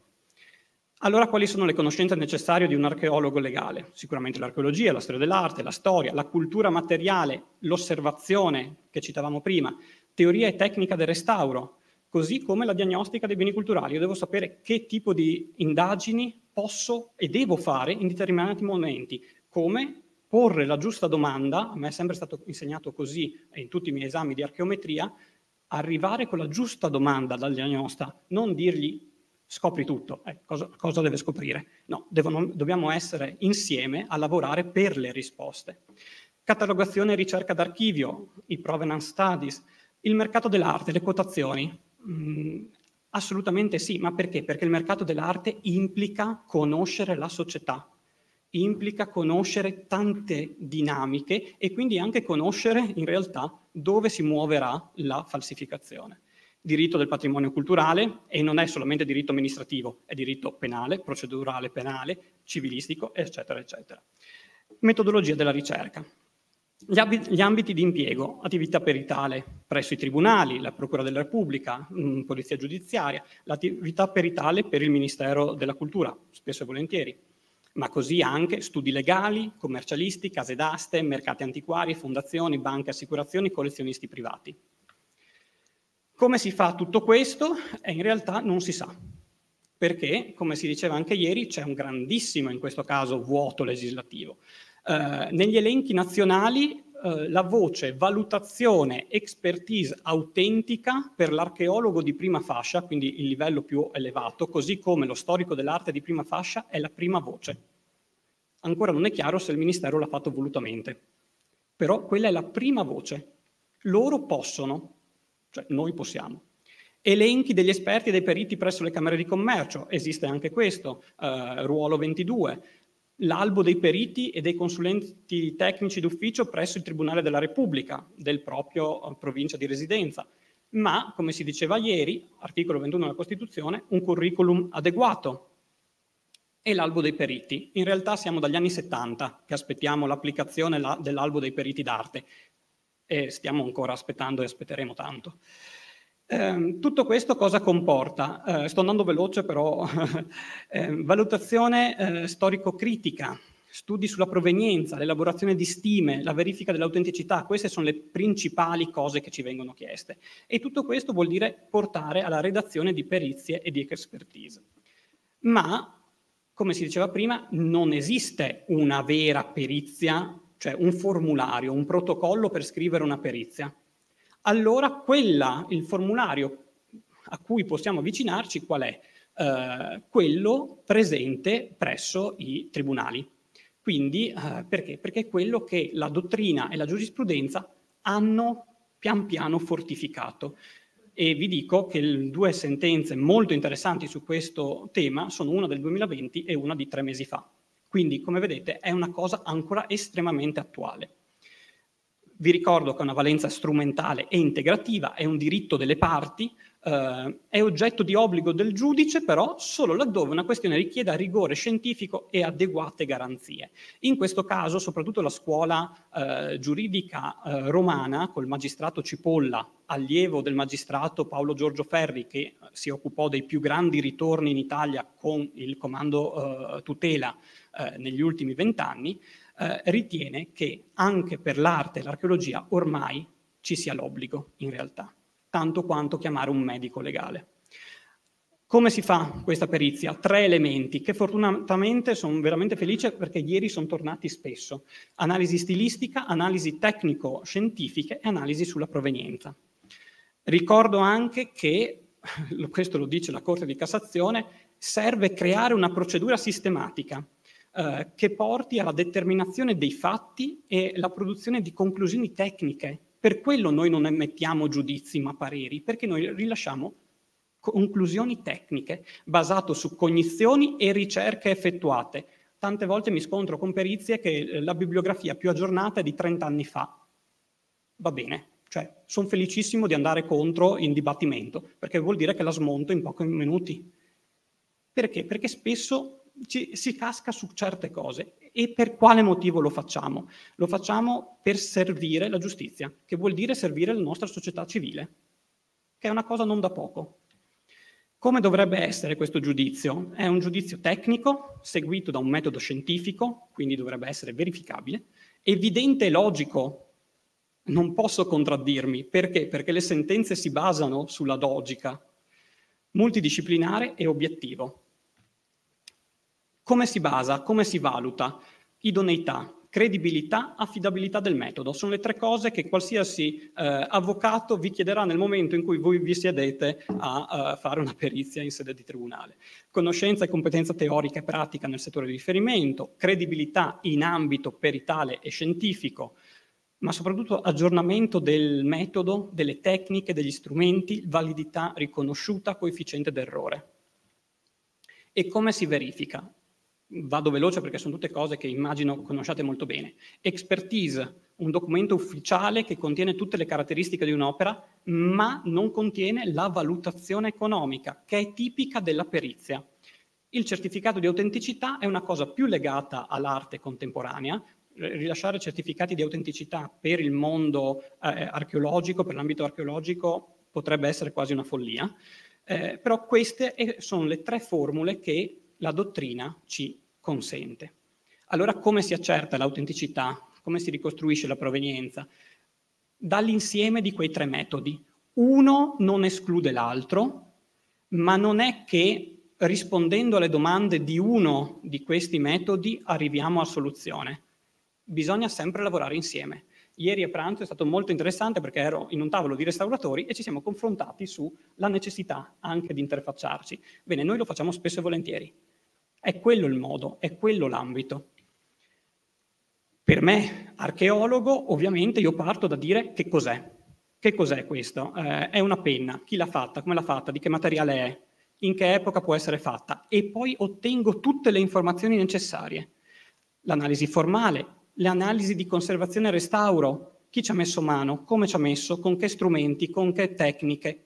Allora quali sono le conoscenze necessarie di un archeologo legale? Sicuramente l'archeologia, la storia dell'arte, la storia, la cultura materiale, l'osservazione che citavamo prima, teoria e tecnica del restauro, così come la diagnostica dei beni culturali. Io devo sapere che tipo di indagini posso e devo fare in determinati momenti, come porre la giusta domanda, a me è sempre stato insegnato così in tutti i miei esami di archeometria, arrivare con la giusta domanda dal diagnosta, non dirgli scopri tutto, eh, cosa, cosa, deve scoprire? No, devono, dobbiamo essere insieme a lavorare per le risposte. Catalogazione e ricerca d'archivio, i provenance studies, il mercato dell'arte, le quotazioni. Mm, Assolutamente sì, ma perché? Perché il mercato dell'arte implica conoscere la società. implica conoscere tante dinamiche e quindi anche conoscere in realtà dove si muoverà la falsificazione. Diritto del patrimonio culturale e non è solamente diritto amministrativo, è diritto penale, procedurale penale, civilistico, eccetera, eccetera. Metodologia della ricerca. Gli, ambiti di impiego, attività peritale presso i tribunali, la Procura della Repubblica, mm, Polizia Giudiziaria, l'attività peritale per il Ministero della Cultura, spesso e volentieri, ma così anche studi legali, commercialisti, case d'aste, mercati antiquari, fondazioni, banche, assicurazioni, collezionisti privati. Come si fa tutto questo? Eh, in realtà non si sa, perché, come si diceva anche ieri, c'è un grandissimo, in questo caso, vuoto legislativo. Eh, negli elenchi nazionali eh, la voce valutazione, expertise autentica per l'archeologo di prima fascia, quindi il livello più elevato, così come lo storico dell'arte di prima fascia, è la prima voce. Ancora non è chiaro se il Ministero l'ha fatto volutamente, però quella è la prima voce. Loro possono, cioè noi possiamo. Elenchi degli esperti e dei periti presso le Camere di Commercio, esiste anche questo, eh, ruolo 22 l'albo dei periti e dei consulenti tecnici d'ufficio presso il Tribunale della Repubblica, del proprio eh, provincia di residenza, ma, come si diceva ieri, articolo 21 della Costituzione, un curriculum adeguato. E l'albo dei periti. In realtà siamo dagli anni 70 che aspettiamo l'applicazione dell'albo dei periti d'arte e stiamo ancora aspettando e aspetteremo tanto. Eh, tutto questo cosa comporta? Eh, sto andando veloce però, (laughs) eh, valutazione storico-critica, studi sulla provenienza, l'elaborazione di stime, la verifica dell'autenticità, queste sono le principali cose che ci vengono chieste. E tutto questo vuol dire portare alla redazione di perizie e di expertise. Ma, come si diceva prima, non esiste una vera perizia, cioè un formulario, un protocollo per scrivere una perizia allora quella, il formulario a cui possiamo avvicinarci qual è? Eh, quello presente presso i tribunali. Quindi eh, perché? Perché è quello che la dottrina e la giurisprudenza hanno pian piano fortificato. E vi dico che due sentenze molto interessanti su questo tema sono una del 2020 e una di tre mesi fa. Quindi, come vedete, è una cosa ancora estremamente attuale. Vi ricordo che è una valenza strumentale e integrativa, è un diritto delle parti, eh, è oggetto di obbligo del giudice, però solo laddove una questione richieda rigore scientifico e adeguate garanzie. In questo caso, soprattutto la scuola eh, giuridica eh, romana, col magistrato Cipolla, allievo del magistrato Paolo Giorgio Ferri, che eh, si occupò dei più grandi ritorni in Italia con il comando eh, tutela eh, negli ultimi vent'anni, eh, ritiene che anche per l'arte e l'archeologia ormai ci sia l'obbligo, in realtà, tanto quanto chiamare un medico legale. Come si fa questa perizia? Tre elementi che fortunatamente sono veramente felice perché ieri sono tornati spesso. Analisi stilistica, analisi tecnico-scientifiche e analisi sulla provenienza. Ricordo anche che, (laughs) questo lo dice la Corte di Cassazione, serve creare una procedura sistematica eh, che porti alla determinazione dei fatti e la produzione di conclusioni tecniche. Per quello noi non emettiamo giudizi ma pareri, perché noi rilasciamo conclusioni tecniche basate su cognizioni e ricerche effettuate. Tante volte mi scontro con perizie che eh, la bibliografia più aggiornata è di 30 anni fa. Va bene, cioè sono felicissimo di andare contro in dibattimento, perché vuol dire che la smonto in pochi minuti. Perché? Perché spesso ci, si casca su certe cose. E per quale motivo lo facciamo? Lo facciamo per servire la giustizia, che vuol dire servire la nostra società civile, che è una cosa non da poco. Come dovrebbe essere questo giudizio? È un giudizio tecnico, seguito da un metodo scientifico, quindi dovrebbe essere verificabile, evidente e logico, non posso contraddirmi, perché? Perché le sentenze si basano sulla logica, multidisciplinare e obiettivo. Come si basa? Come si valuta? Idoneità, credibilità, affidabilità del metodo. Sono le tre cose che qualsiasi eh, avvocato vi chiederà nel momento in cui voi vi siedete a, a fare una perizia in sede di tribunale. Conoscenza e competenza teorica e pratica nel settore di riferimento, credibilità in ambito peritale e scientifico, ma soprattutto aggiornamento del metodo, delle tecniche, degli strumenti, validità riconosciuta, coefficiente d'errore. E come si verifica? Vado veloce perché sono tutte cose che immagino conosciate molto bene. Expertise, un documento ufficiale che contiene tutte le caratteristiche di un'opera, ma non contiene la valutazione economica, che è tipica della perizia. Il certificato di autenticità è una cosa più legata all'arte contemporanea, rilasciare certificati di autenticità per il mondo eh, archeologico, per l'ambito archeologico, potrebbe essere quasi una follia, eh, però queste sono le tre formule che la dottrina ci consente. Allora come si accerta l'autenticità? Come si ricostruisce la provenienza? Dall'insieme di quei tre metodi. Uno non esclude l'altro, ma non è che rispondendo alle domande di uno di questi metodi arriviamo a soluzione. Bisogna sempre lavorare insieme. Ieri a pranzo è stato molto interessante perché ero in un tavolo di restauratori e ci siamo confrontati sulla necessità anche di interfacciarci. Bene, noi lo facciamo spesso e volentieri. È quello il modo, è quello l'ambito. Per me, archeologo, ovviamente io parto da dire che cos'è. Che cos'è questo? Eh, è una penna. Chi l'ha fatta? Come l'ha fatta? Di che materiale è? In che epoca può essere fatta? E poi ottengo tutte le informazioni necessarie. L'analisi formale, le analisi di conservazione e restauro, chi ci ha messo mano, come ci ha messo, con che strumenti, con che tecniche.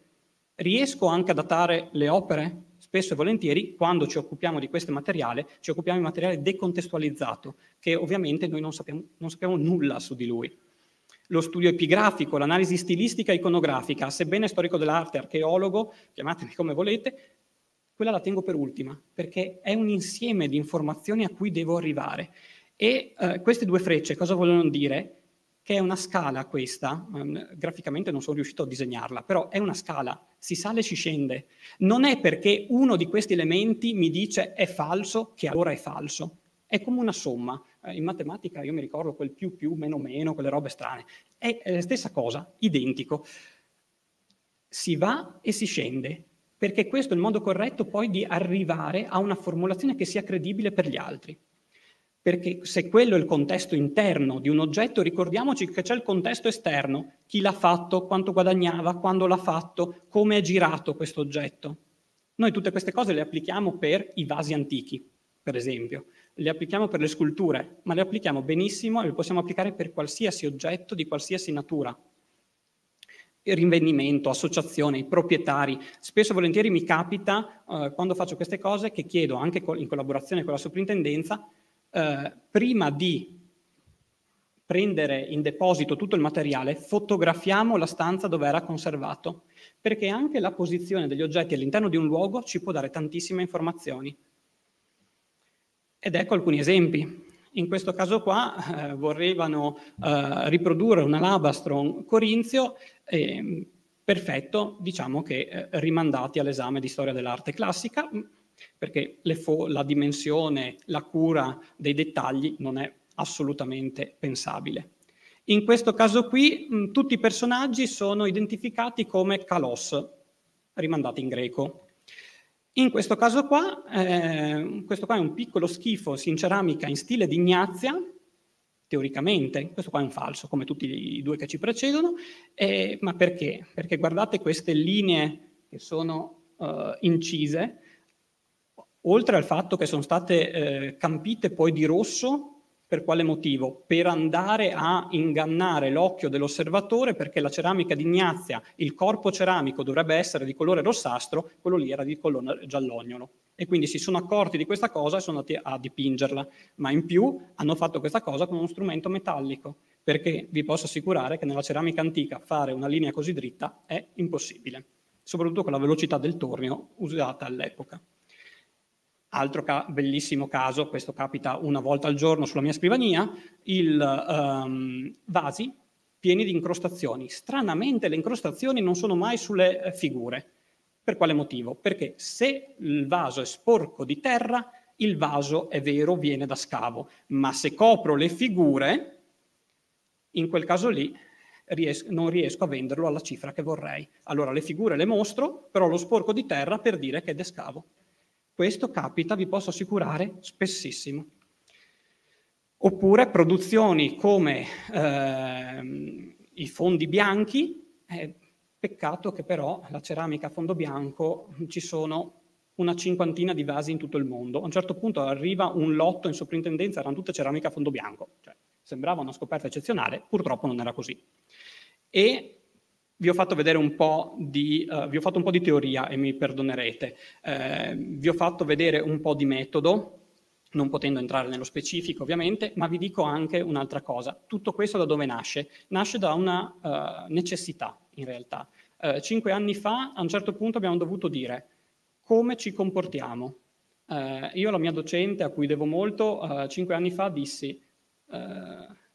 Riesco anche a datare le opere? Spesso e volentieri, quando ci occupiamo di questo materiale, ci occupiamo di materiale decontestualizzato, che ovviamente noi non sappiamo, non sappiamo nulla su di lui. Lo studio epigrafico, l'analisi stilistica e iconografica, sebbene storico dell'arte, archeologo, chiamatemi come volete, quella la tengo per ultima, perché è un insieme di informazioni a cui devo arrivare. E eh, queste due frecce cosa vogliono dire? Che è una scala questa, um, graficamente non sono riuscito a disegnarla, però è una scala, si sale e si scende. Non è perché uno di questi elementi mi dice è falso che allora è falso. È come una somma. Eh, in matematica io mi ricordo quel più più, meno meno, quelle robe strane. È, è la stessa cosa, identico. Si va e si scende, perché questo è il modo corretto poi di arrivare a una formulazione che sia credibile per gli altri. Perché se quello è il contesto interno di un oggetto, ricordiamoci che c'è il contesto esterno, chi l'ha fatto, quanto guadagnava, quando l'ha fatto, come è girato questo oggetto. Noi tutte queste cose le applichiamo per i vasi antichi, per esempio, le applichiamo per le sculture, ma le applichiamo benissimo e le possiamo applicare per qualsiasi oggetto di qualsiasi natura rinvenimento, associazione, proprietari. Spesso e volentieri mi capita, eh, quando faccio queste cose, che chiedo anche in collaborazione con la soprintendenza, eh, prima di prendere in deposito tutto il materiale, fotografiamo la stanza dove era conservato, perché anche la posizione degli oggetti all'interno di un luogo ci può dare tantissime informazioni. Ed ecco alcuni esempi. In questo caso qua eh, vorrevano eh, riprodurre un alabastro corinzio, eh, perfetto, diciamo che eh, rimandati all'esame di storia dell'arte classica, perché la dimensione, la cura dei dettagli non è assolutamente pensabile. In questo caso qui mh, tutti i personaggi sono identificati come kalos, rimandati in greco. In questo caso qua, eh, questo qua è un piccolo schifo in ceramica in stile di Ignazia, teoricamente, questo qua è un falso, come tutti i due che ci precedono, eh, ma perché? Perché guardate queste linee che sono uh, incise, oltre al fatto che sono state eh, campite poi di rosso, per quale motivo? Per andare a ingannare l'occhio dell'osservatore perché la ceramica di Ignazia, il corpo ceramico dovrebbe essere di colore rossastro, quello lì era di colore giallognolo. E quindi si sono accorti di questa cosa e sono andati a dipingerla, ma in più hanno fatto questa cosa con uno strumento metallico, perché vi posso assicurare che nella ceramica antica fare una linea così dritta è impossibile, soprattutto con la velocità del tornio usata all'epoca. Altro ca bellissimo caso, questo capita una volta al giorno sulla mia scrivania, il um, vasi pieni di incrostazioni. Stranamente le incrostazioni non sono mai sulle eh, figure. Per quale motivo? Perché se il vaso è sporco di terra, il vaso è vero, viene da scavo, ma se copro le figure, in quel caso lì ries non riesco a venderlo alla cifra che vorrei. Allora le figure le mostro, però lo sporco di terra per dire che è da scavo. Questo capita, vi posso assicurare, spessissimo. Oppure produzioni come eh, i fondi bianchi, eh, peccato che però la ceramica a fondo bianco ci sono una cinquantina di vasi in tutto il mondo. A un certo punto arriva un lotto in soprintendenza, erano tutte ceramiche a fondo bianco. Cioè, sembrava una scoperta eccezionale, purtroppo non era così. E vi ho fatto vedere un po' di, uh, vi ho fatto un po' di teoria e mi perdonerete. Eh, vi ho fatto vedere un po' di metodo, non potendo entrare nello specifico ovviamente, ma vi dico anche un'altra cosa. Tutto questo da dove nasce? Nasce da una uh, necessità, in realtà. Uh, cinque anni fa, a un certo punto, abbiamo dovuto dire come ci comportiamo. Io, la mia docente, a cui devo molto, cinque anni fa dissi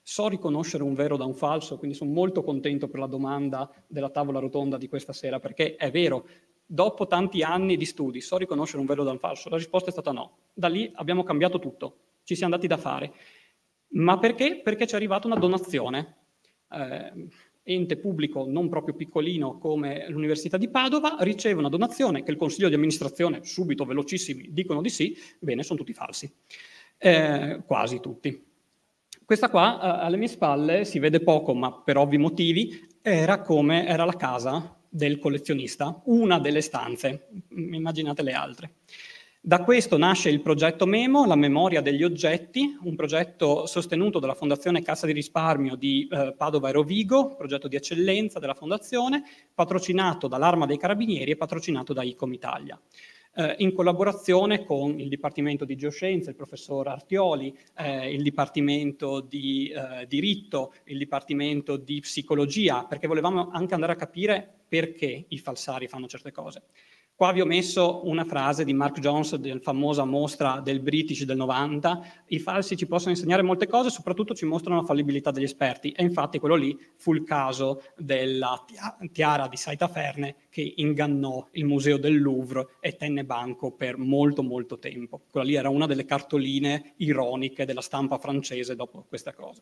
so riconoscere un vero da un falso, quindi sono molto contento per la domanda della tavola rotonda di questa sera, perché è vero, dopo tanti anni di studi, so riconoscere un vero da un falso? La risposta è stata no. Da lì abbiamo cambiato tutto, ci siamo dati da fare. Ma perché? Perché ci è arrivata una donazione. Eh, ente pubblico non proprio piccolino come l'Università di Padova riceve una donazione che il Consiglio di amministrazione, subito, velocissimi, dicono di sì, bene, sono tutti falsi. Eh, quasi tutti. Questa qua, eh, alle mie spalle, si vede poco, ma per ovvi motivi, era come era la casa del collezionista, una delle stanze, immaginate le altre. Da questo nasce il progetto Memo, la memoria degli oggetti, un progetto sostenuto dalla Fondazione Cassa di Risparmio di eh, Padova e Rovigo, progetto di eccellenza della Fondazione, patrocinato dall'Arma dei Carabinieri e patrocinato da ICOM Italia eh, in collaborazione con il Dipartimento di Geoscienze, il professor Artioli, eh, il Dipartimento di eh, Diritto, il Dipartimento di Psicologia, perché volevamo anche andare a capire perché i falsari fanno certe cose. Qua vi ho messo una frase di Mark Jones del famosa mostra del British del 90. I falsi ci possono insegnare molte cose, soprattutto ci mostrano la fallibilità degli esperti. E infatti quello lì fu il caso della tiara di Saitaferne che ingannò il museo del Louvre e tenne banco per molto molto tempo. Quella lì era una delle cartoline ironiche della stampa francese dopo questa cosa.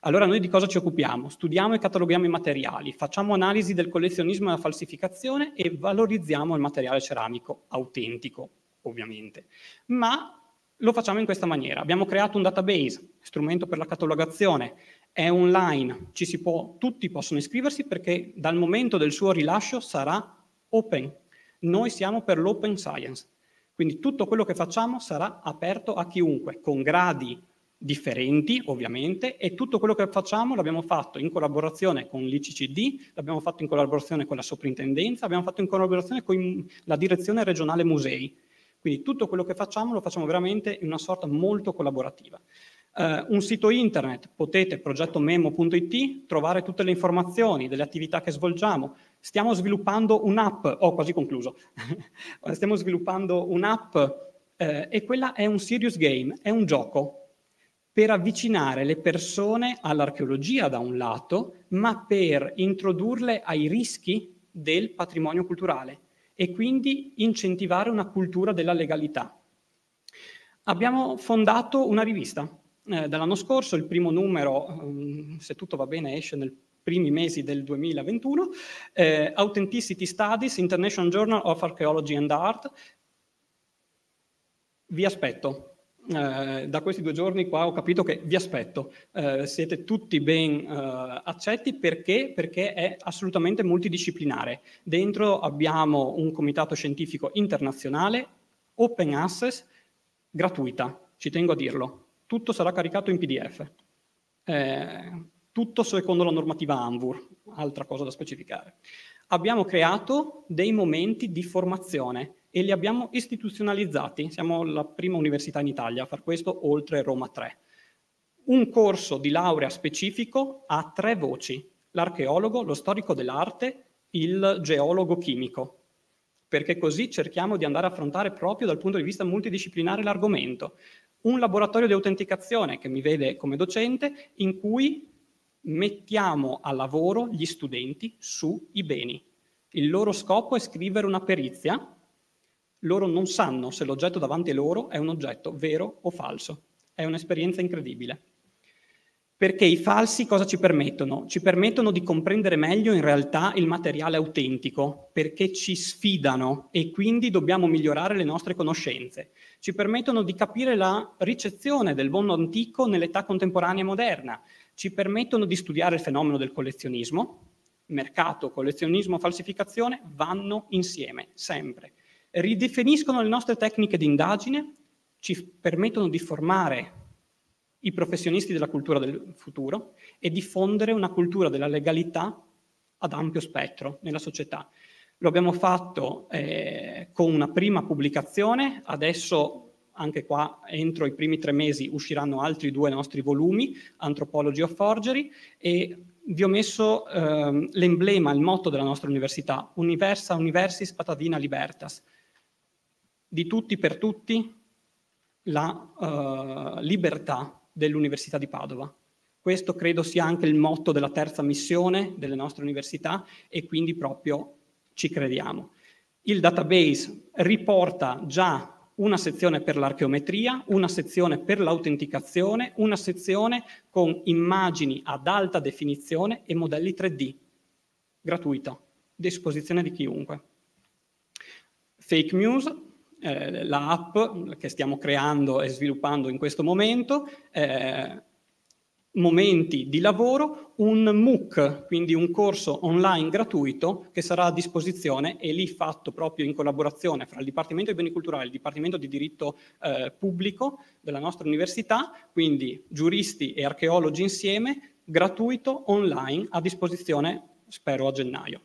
Allora noi di cosa ci occupiamo? Studiamo e cataloghiamo i materiali, facciamo analisi del collezionismo e della falsificazione e valorizziamo il materiale ceramico autentico, ovviamente. Ma lo facciamo in questa maniera. Abbiamo creato un database, strumento per la catalogazione, è online, può, tutti possono iscriversi perché dal momento del suo rilascio sarà open. Noi siamo per l'open science, quindi tutto quello che facciamo sarà aperto a chiunque, con gradi differenti ovviamente, e tutto quello che facciamo l'abbiamo fatto in collaborazione con l'ICCD, l'abbiamo fatto in collaborazione con la soprintendenza, l'abbiamo fatto in collaborazione con la direzione regionale musei. Quindi tutto quello che facciamo lo facciamo veramente in una sorta molto collaborativa. Uh, un sito internet, potete, progettomemo.it, trovare tutte le informazioni delle attività che svolgiamo. Stiamo sviluppando un'app, ho oh, quasi concluso, (laughs) stiamo sviluppando un'app eh, e quella è un serious game, è un gioco per avvicinare le persone all'archeologia da un lato, ma per introdurle ai rischi del patrimonio culturale e quindi incentivare una cultura della legalità. Abbiamo fondato una rivista, eh, dall'anno scorso, il primo numero, um, se tutto va bene, esce nei primi mesi del 2021, eh, Authenticity Studies, International Journal of Archaeology and Art. Vi aspetto. Eh, da questi due giorni qua ho capito che vi aspetto. Eh, siete tutti ben eh, accetti perché? Perché è assolutamente multidisciplinare. Dentro abbiamo un comitato scientifico internazionale, open access, gratuita, ci tengo a dirlo tutto sarà caricato in PDF. Eh, tutto secondo la normativa ANVUR, altra cosa da specificare. Abbiamo creato dei momenti di formazione e li abbiamo istituzionalizzati. Siamo la prima università in Italia a far questo, oltre Roma 3. Un corso di laurea specifico ha tre voci, l'archeologo, lo storico dell'arte, il geologo chimico, perché così cerchiamo di andare a affrontare proprio dal punto di vista multidisciplinare l'argomento un laboratorio di autenticazione che mi vede come docente in cui mettiamo a lavoro gli studenti sui beni. Il loro scopo è scrivere una perizia, loro non sanno se l'oggetto davanti a loro è un oggetto vero o falso. È un'esperienza incredibile. Perché i falsi cosa ci permettono? Ci permettono di comprendere meglio in realtà il materiale autentico, perché ci sfidano e quindi dobbiamo migliorare le nostre conoscenze. Ci permettono di capire la ricezione del mondo antico nell'età contemporanea e moderna. Ci permettono di studiare il fenomeno del collezionismo. Mercato, collezionismo, falsificazione vanno insieme, sempre. Ridefiniscono le nostre tecniche di indagine, ci permettono di formare i professionisti della cultura del futuro e diffondere una cultura della legalità ad ampio spettro nella società. Lo abbiamo fatto eh, con una prima pubblicazione, adesso anche qua entro i primi tre mesi usciranno altri due nostri volumi, Anthropology of Forgery, e vi ho messo eh, l'emblema, il motto della nostra università, Universa Universis Patadina Libertas. Di tutti per tutti la uh, libertà dell'Università di Padova. Questo credo sia anche il motto della terza missione delle nostre università e quindi proprio ci crediamo. Il database riporta già una sezione per l'archeometria, una sezione per l'autenticazione, una sezione con immagini ad alta definizione e modelli 3D, gratuita, a disposizione di chiunque. Fake news, eh, la app che stiamo creando e sviluppando in questo momento, eh, momenti di lavoro, un MOOC, quindi un corso online gratuito che sarà a disposizione e lì fatto proprio in collaborazione fra il Dipartimento di Beni Culturali e il Dipartimento di Diritto eh, Pubblico della nostra università, quindi giuristi e archeologi insieme, gratuito online a disposizione, spero a gennaio.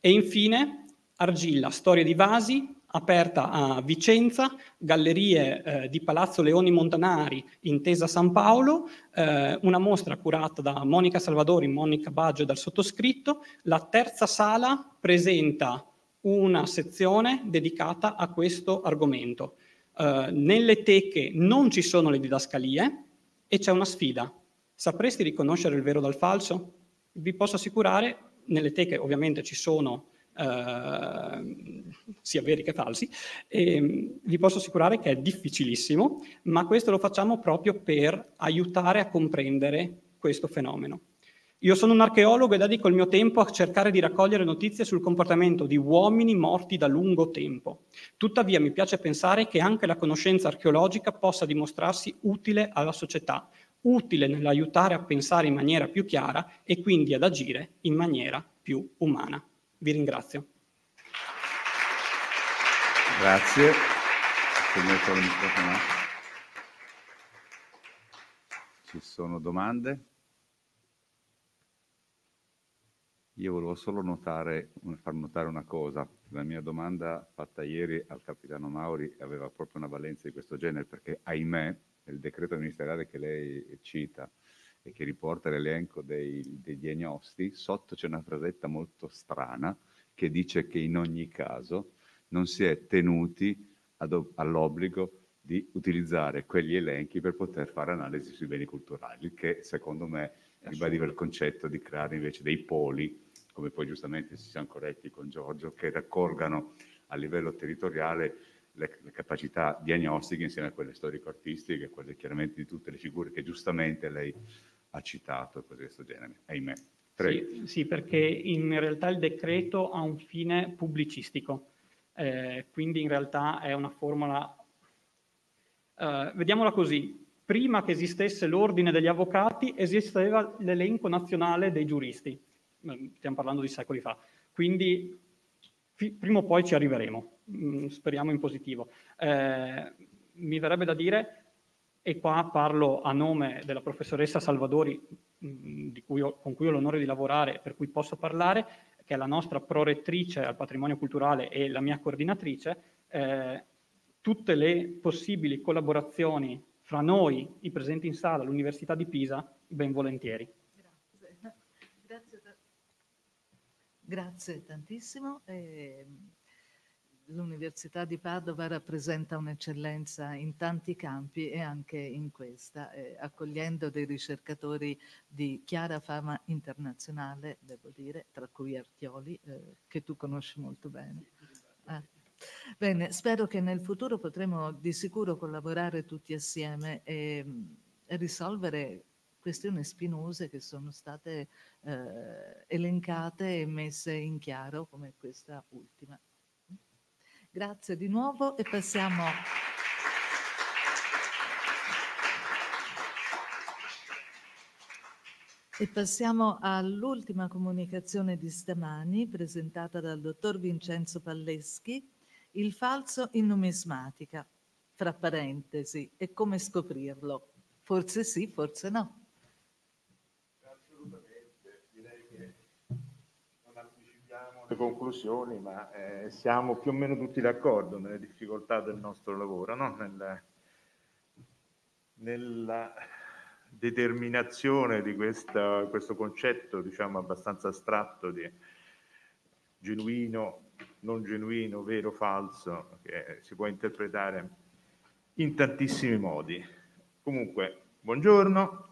E infine Argilla, storia di vasi, aperta a Vicenza, gallerie eh, di Palazzo Leoni Montanari, Intesa San Paolo, eh, una mostra curata da Monica Salvadori, Monica Baggio e dal sottoscritto. La terza sala presenta una sezione dedicata a questo argomento. Eh, nelle teche non ci sono le didascalie e c'è una sfida. Sapresti riconoscere il vero dal falso? Vi posso assicurare, nelle teche ovviamente ci sono eh, sia veri che falsi, e vi posso assicurare che è difficilissimo, ma questo lo facciamo proprio per aiutare a comprendere questo fenomeno. Io sono un archeologo e dedico il mio tempo a cercare di raccogliere notizie sul comportamento di uomini morti da lungo tempo. Tuttavia mi piace pensare che anche la conoscenza archeologica possa dimostrarsi utile alla società, utile nell'aiutare a pensare in maniera più chiara e quindi ad agire in maniera più umana. Vi ringrazio. Grazie. Ci sono domande? Io volevo solo notare, far notare una cosa. La mia domanda fatta ieri al capitano Mauri aveva proprio una valenza di questo genere, perché ahimè, nel decreto ministeriale che lei cita, e che riporta l'elenco dei, dei diagnosti, sotto c'è una frasetta molto strana che dice che in ogni caso non si è tenuti ad, all'obbligo di utilizzare quegli elenchi per poter fare analisi sui beni culturali, che secondo me ribadiva il concetto di creare invece dei poli, come poi giustamente si siamo corretti con Giorgio, che raccolgano a livello territoriale le, le capacità diagnostiche insieme a quelle storico-artistiche, quelle chiaramente di tutte le figure che giustamente lei ha citato cose di questo genere, ahimè. Sì, sì, perché in realtà il decreto ha un fine pubblicistico, eh, quindi in realtà è una formula... Eh, vediamola così, prima che esistesse l'ordine degli avvocati esisteva l'elenco nazionale dei giuristi, mm, stiamo parlando di secoli fa, quindi prima o poi ci arriveremo, mm, speriamo in positivo. Eh, mi verrebbe da dire e qua parlo a nome della professoressa Salvadori, mm, cui ho, con cui ho l'onore di lavorare, per cui posso parlare, che è la nostra prorettrice al patrimonio culturale e la mia coordinatrice, eh, tutte le possibili collaborazioni fra noi, i presenti in sala, l'Università di Pisa, ben volentieri. Grazie, Grazie, Grazie tantissimo. Eh, l'Università di Padova rappresenta un'eccellenza in tanti campi e anche in questa, eh, accogliendo dei ricercatori di chiara fama internazionale, devo dire, tra cui Artioli, eh, che tu conosci molto bene. Ah. Bene, spero che nel futuro potremo di sicuro collaborare tutti assieme e, e risolvere questioni spinose che sono state eh, elencate e messe in chiaro come questa ultima. Grazie di nuovo e passiamo... E passiamo all'ultima comunicazione di stamani presentata dal dottor Vincenzo Palleschi, Il falso in numismatica, fra parentesi, e come scoprirlo? Forse sì, forse no. Conclusioni, ma eh, siamo più o meno tutti d'accordo nelle difficoltà del nostro lavoro, no? Nel, nella determinazione di questa, questo concetto, diciamo, abbastanza astratto di genuino, non genuino, vero, falso, che si può interpretare in tantissimi modi. Comunque, buongiorno,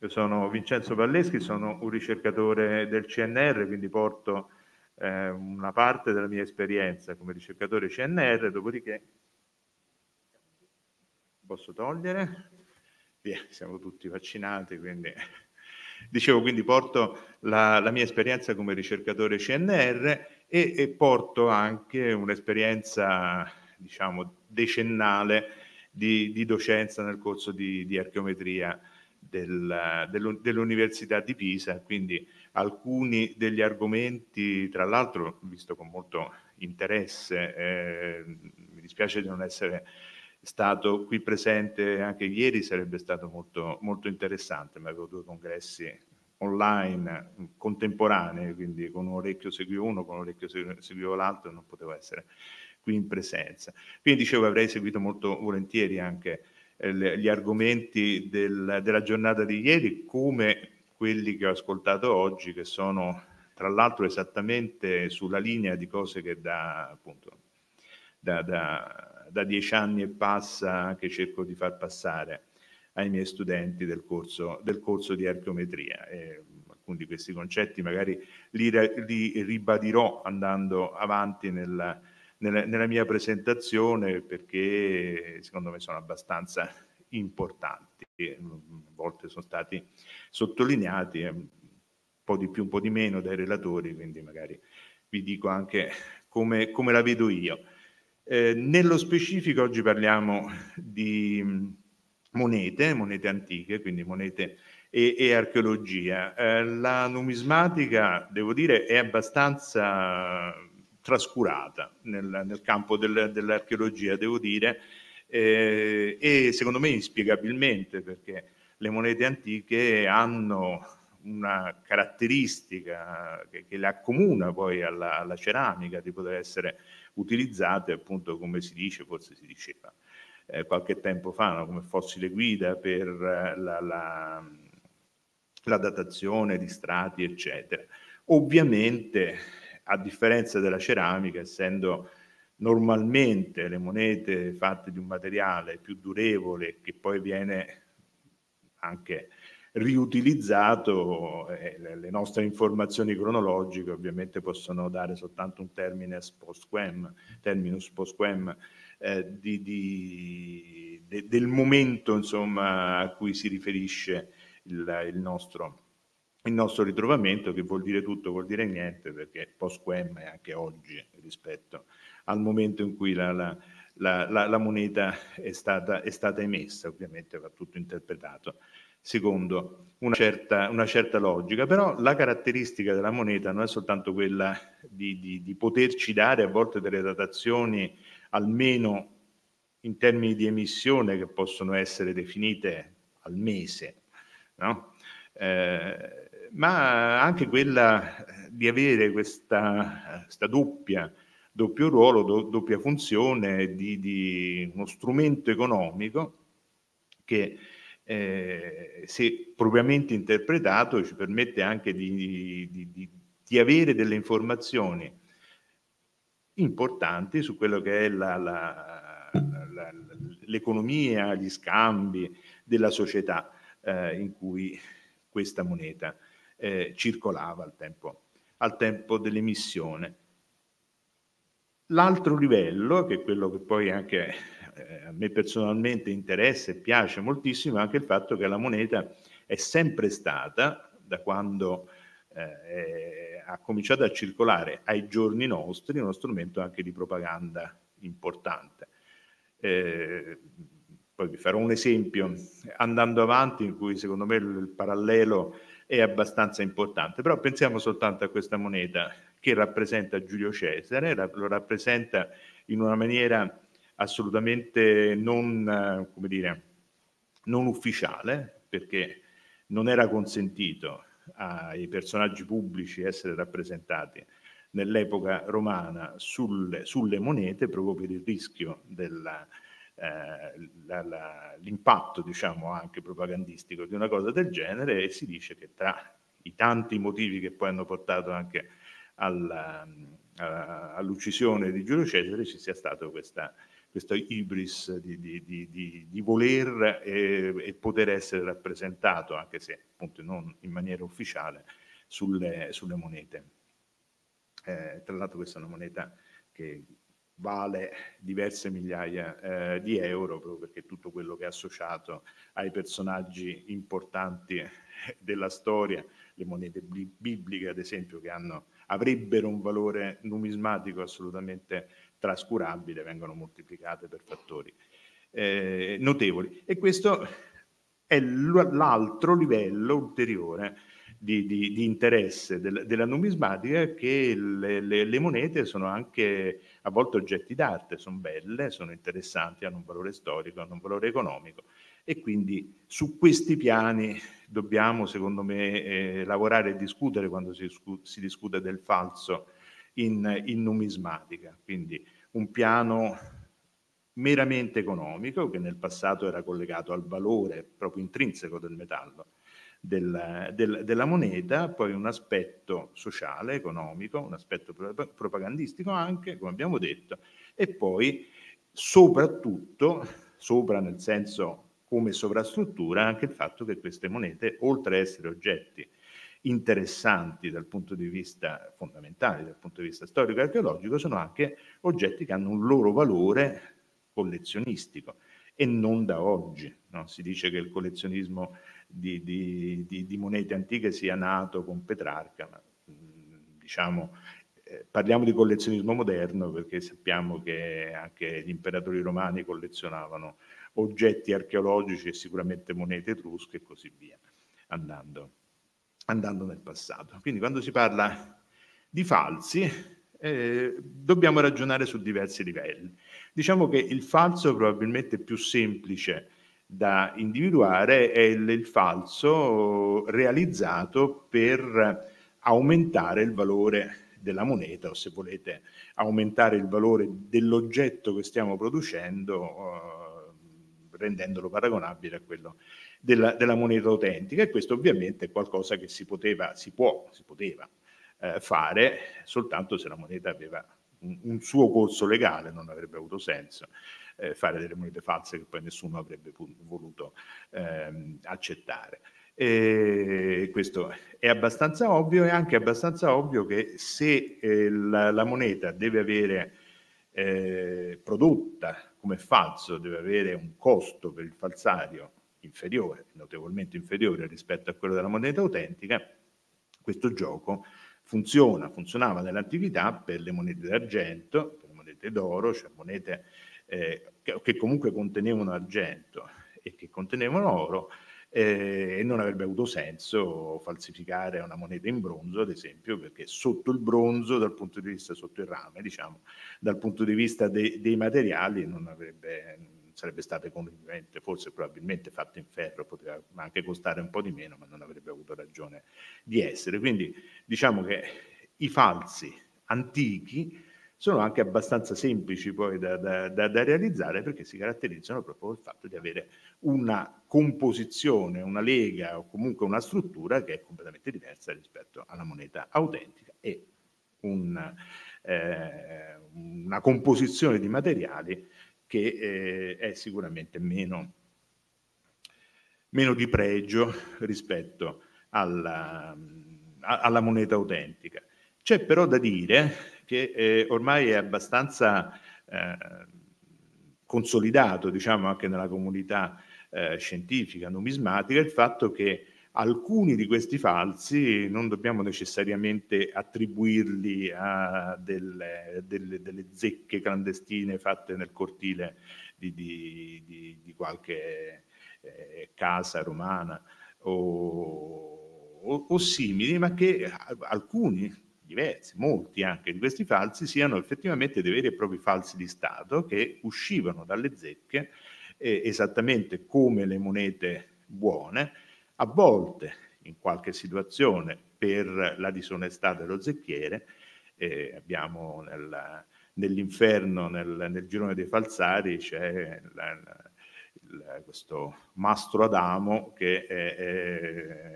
io sono Vincenzo Valleschi, sono un ricercatore del CNR, quindi porto eh, una parte della mia esperienza come ricercatore CNR, dopodiché posso togliere? Via, siamo tutti vaccinati, quindi dicevo, quindi porto la, la, mia esperienza come ricercatore CNR e, e porto anche un'esperienza, diciamo, decennale di, di, docenza nel corso di, di archeometria del, dell'Università di Pisa, quindi alcuni degli argomenti, tra l'altro visto con molto interesse, eh, mi dispiace di non essere stato qui presente anche ieri, sarebbe stato molto, molto interessante, ma avevo due congressi online contemporanei, quindi con un orecchio seguivo uno, con un orecchio seguivo l'altro, non potevo essere qui in presenza. Quindi dicevo avrei seguito molto volentieri anche eh, gli argomenti del, della giornata di ieri, come quelli che ho ascoltato oggi, che sono tra l'altro esattamente sulla linea di cose che da, appunto, da, da, da dieci anni e passa che cerco di far passare ai miei studenti del corso, del corso di archeometria. E alcuni di questi concetti magari li, li ribadirò andando avanti nella, nella, nella, mia presentazione perché secondo me sono abbastanza importanti. A volte sono stati sottolineati, eh, un po' di più, un po' di meno dai relatori, quindi magari vi dico anche come, come la vedo io. Eh, nello specifico oggi parliamo di mm, monete, monete antiche, quindi monete e, e archeologia. Eh, la numismatica, devo dire, è abbastanza trascurata nel, nel campo del, dell'archeologia, devo dire, eh, e secondo me inspiegabilmente perché le monete antiche hanno una caratteristica che, che le accomuna poi alla, alla, ceramica di poter essere utilizzate appunto come si dice, forse si diceva eh, qualche tempo fa, no? come fossile guida per la, la, la datazione di strati eccetera. Ovviamente a differenza della ceramica, essendo normalmente le monete fatte di un materiale più durevole che poi viene anche riutilizzato, eh, le nostre informazioni cronologiche ovviamente possono dare soltanto un termine postquem, terminus postquem eh, di, di, de, del momento insomma, a cui si riferisce il, il, nostro, il, nostro, ritrovamento, che vuol dire tutto, vuol dire niente, perché postquem è anche oggi rispetto al momento in cui la, la, la, la moneta è stata, è stata, emessa, ovviamente va tutto interpretato secondo una certa, una certa, logica, però la caratteristica della moneta non è soltanto quella di, di, di poterci dare a volte delle datazioni almeno in termini di emissione che possono essere definite al mese, no? eh, ma anche quella di avere questa, questa doppia doppio ruolo, do, doppia funzione di, di, uno strumento economico che eh, se propriamente interpretato ci permette anche di, di, di, avere delle informazioni importanti su quello che è la, la, la, l'economia, gli scambi della società eh, in cui questa moneta eh, circolava al tempo, al tempo dell'emissione. L'altro livello, che è quello che poi anche eh, a me personalmente interessa e piace moltissimo, è anche il fatto che la moneta è sempre stata, da quando eh, ha cominciato a circolare ai giorni nostri, uno strumento anche di propaganda importante. Eh, poi vi farò un esempio andando avanti in cui secondo me il, parallelo è abbastanza importante, però pensiamo soltanto a questa moneta che rappresenta Giulio Cesare, lo rappresenta in una maniera assolutamente non, come dire, non ufficiale, perché non era consentito ai personaggi pubblici essere rappresentati nell'epoca romana sulle, sulle monete proprio per il rischio della, eh, diciamo anche propagandistico di una cosa del genere e si dice che tra i tanti motivi che poi hanno portato anche alla, all'uccisione di Giulio Cesare ci sia stato questa, questa ibris di, di, di, di voler e, e, poter essere rappresentato, anche se appunto non in maniera ufficiale, sulle, sulle monete. Eh, tra l'altro questa è una moneta che vale diverse migliaia eh, di euro, proprio perché tutto quello che è associato ai personaggi importanti della storia, le monete bibliche ad esempio che hanno, avrebbero un valore numismatico assolutamente trascurabile, vengono moltiplicate per fattori eh, notevoli. E questo è l'altro livello ulteriore di, di, di interesse del, della numismatica che le, le, le, monete sono anche a volte oggetti d'arte, sono belle, sono interessanti, hanno un valore storico, hanno un valore economico e quindi su questi piani dobbiamo secondo me eh, lavorare e discutere quando si, si discute del falso in, in numismatica, quindi un piano meramente economico che nel passato era collegato al valore proprio intrinseco del metallo del, del, della moneta, poi un aspetto sociale, economico, un aspetto propagandistico anche, come abbiamo detto, e poi soprattutto, sopra nel senso come sovrastruttura, anche il fatto che queste monete, oltre ad essere oggetti interessanti dal punto di vista fondamentale, dal punto di vista storico e archeologico, sono anche oggetti che hanno un loro valore collezionistico e non da oggi. No? Si dice che il collezionismo di, di, di, di, monete antiche sia nato con Petrarca, ma diciamo eh, parliamo di collezionismo moderno perché sappiamo che anche gli imperatori romani collezionavano oggetti archeologici e sicuramente monete etrusche e così via, andando, andando nel passato. Quindi quando si parla di falsi, eh, dobbiamo ragionare su diversi livelli. Diciamo che il falso probabilmente più semplice da individuare è il, il falso realizzato per aumentare il valore della moneta o se volete aumentare il valore dell'oggetto che stiamo producendo eh, rendendolo paragonabile a quello della, della, moneta autentica e questo ovviamente è qualcosa che si poteva, si può, si poteva eh, fare soltanto se la moneta aveva un, un suo corso legale, non avrebbe avuto senso eh, fare delle monete false che poi nessuno avrebbe voluto ehm, accettare. E questo è abbastanza ovvio, è anche abbastanza ovvio che se eh, la, la, moneta deve avere eh, prodotta come falso, deve avere un costo per il falsario inferiore, notevolmente inferiore rispetto a quello della moneta autentica, questo gioco funziona, funzionava nell'antichità per le monete d'argento, per le monete d'oro, cioè monete eh, che, che, comunque contenevano argento e che contenevano oro, e non avrebbe avuto senso falsificare una moneta in bronzo, ad esempio, perché sotto il bronzo, dal punto di vista, sotto il rame, diciamo, dal punto di vista de, dei materiali, non avrebbe sarebbe stato economicamente, forse probabilmente fatto in ferro, poteva anche costare un po' di meno, ma non avrebbe avuto ragione di essere. Quindi diciamo che i falsi antichi sono anche abbastanza semplici poi da, da, da, da realizzare perché si caratterizzano proprio col fatto di avere una composizione, una lega o comunque una struttura che è completamente diversa rispetto alla moneta autentica e un, eh, una composizione di materiali che eh, è sicuramente meno, meno di pregio rispetto alla, alla moneta autentica. C'è però da dire che eh, ormai è abbastanza eh, consolidato, diciamo, anche nella comunità eh, scientifica, numismatica, il fatto che alcuni di questi falsi non dobbiamo necessariamente attribuirli a delle, delle, delle zecche clandestine fatte nel cortile di, di, di, di qualche eh, casa romana o, o, o, simili, ma che alcuni diversi, molti anche di questi falsi, siano effettivamente dei veri e propri falsi di Stato che uscivano dalle zecche eh, esattamente come le monete buone, a volte in qualche situazione per la disonestà dello zecchiere, eh, abbiamo nel, nell'inferno, nel, nel, girone dei falsari, c'è la, il, questo mastro Adamo che è,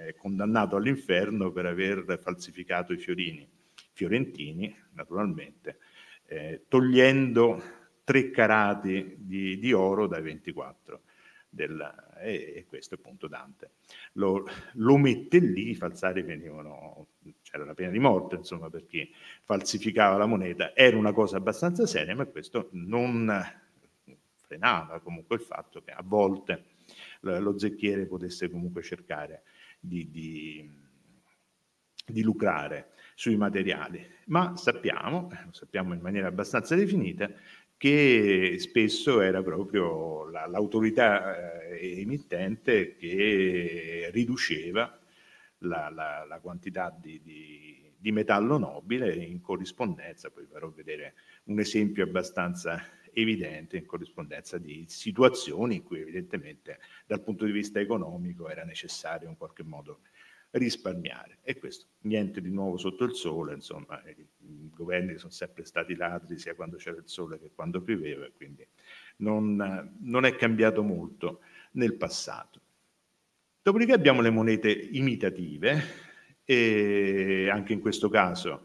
è, condannato all'inferno per aver falsificato i fiorini fiorentini, naturalmente, eh, togliendo tre carati di, di oro dai 24. Del, e, e, questo è appunto Dante. Lo, lo, mette lì, i falsari venivano, c'era la pena di morte, insomma, per chi falsificava la moneta, era una cosa abbastanza seria, ma questo non frenava comunque il fatto che a volte lo zecchiere potesse comunque cercare di, di, di lucrare sui materiali, ma sappiamo, lo sappiamo in maniera abbastanza definita, che spesso era proprio la, l'autorità eh, emittente che riduceva la, la, la quantità di, di, di, metallo nobile in corrispondenza, poi farò vedere un esempio abbastanza evidente in corrispondenza di situazioni in cui evidentemente dal punto di vista economico era necessario in qualche modo risparmiare. E questo niente di nuovo sotto il sole, insomma, i governi sono sempre stati ladri sia quando c'era il sole che quando pioveva, quindi non, non è cambiato molto nel passato. Dopodiché abbiamo le monete imitative e anche in questo caso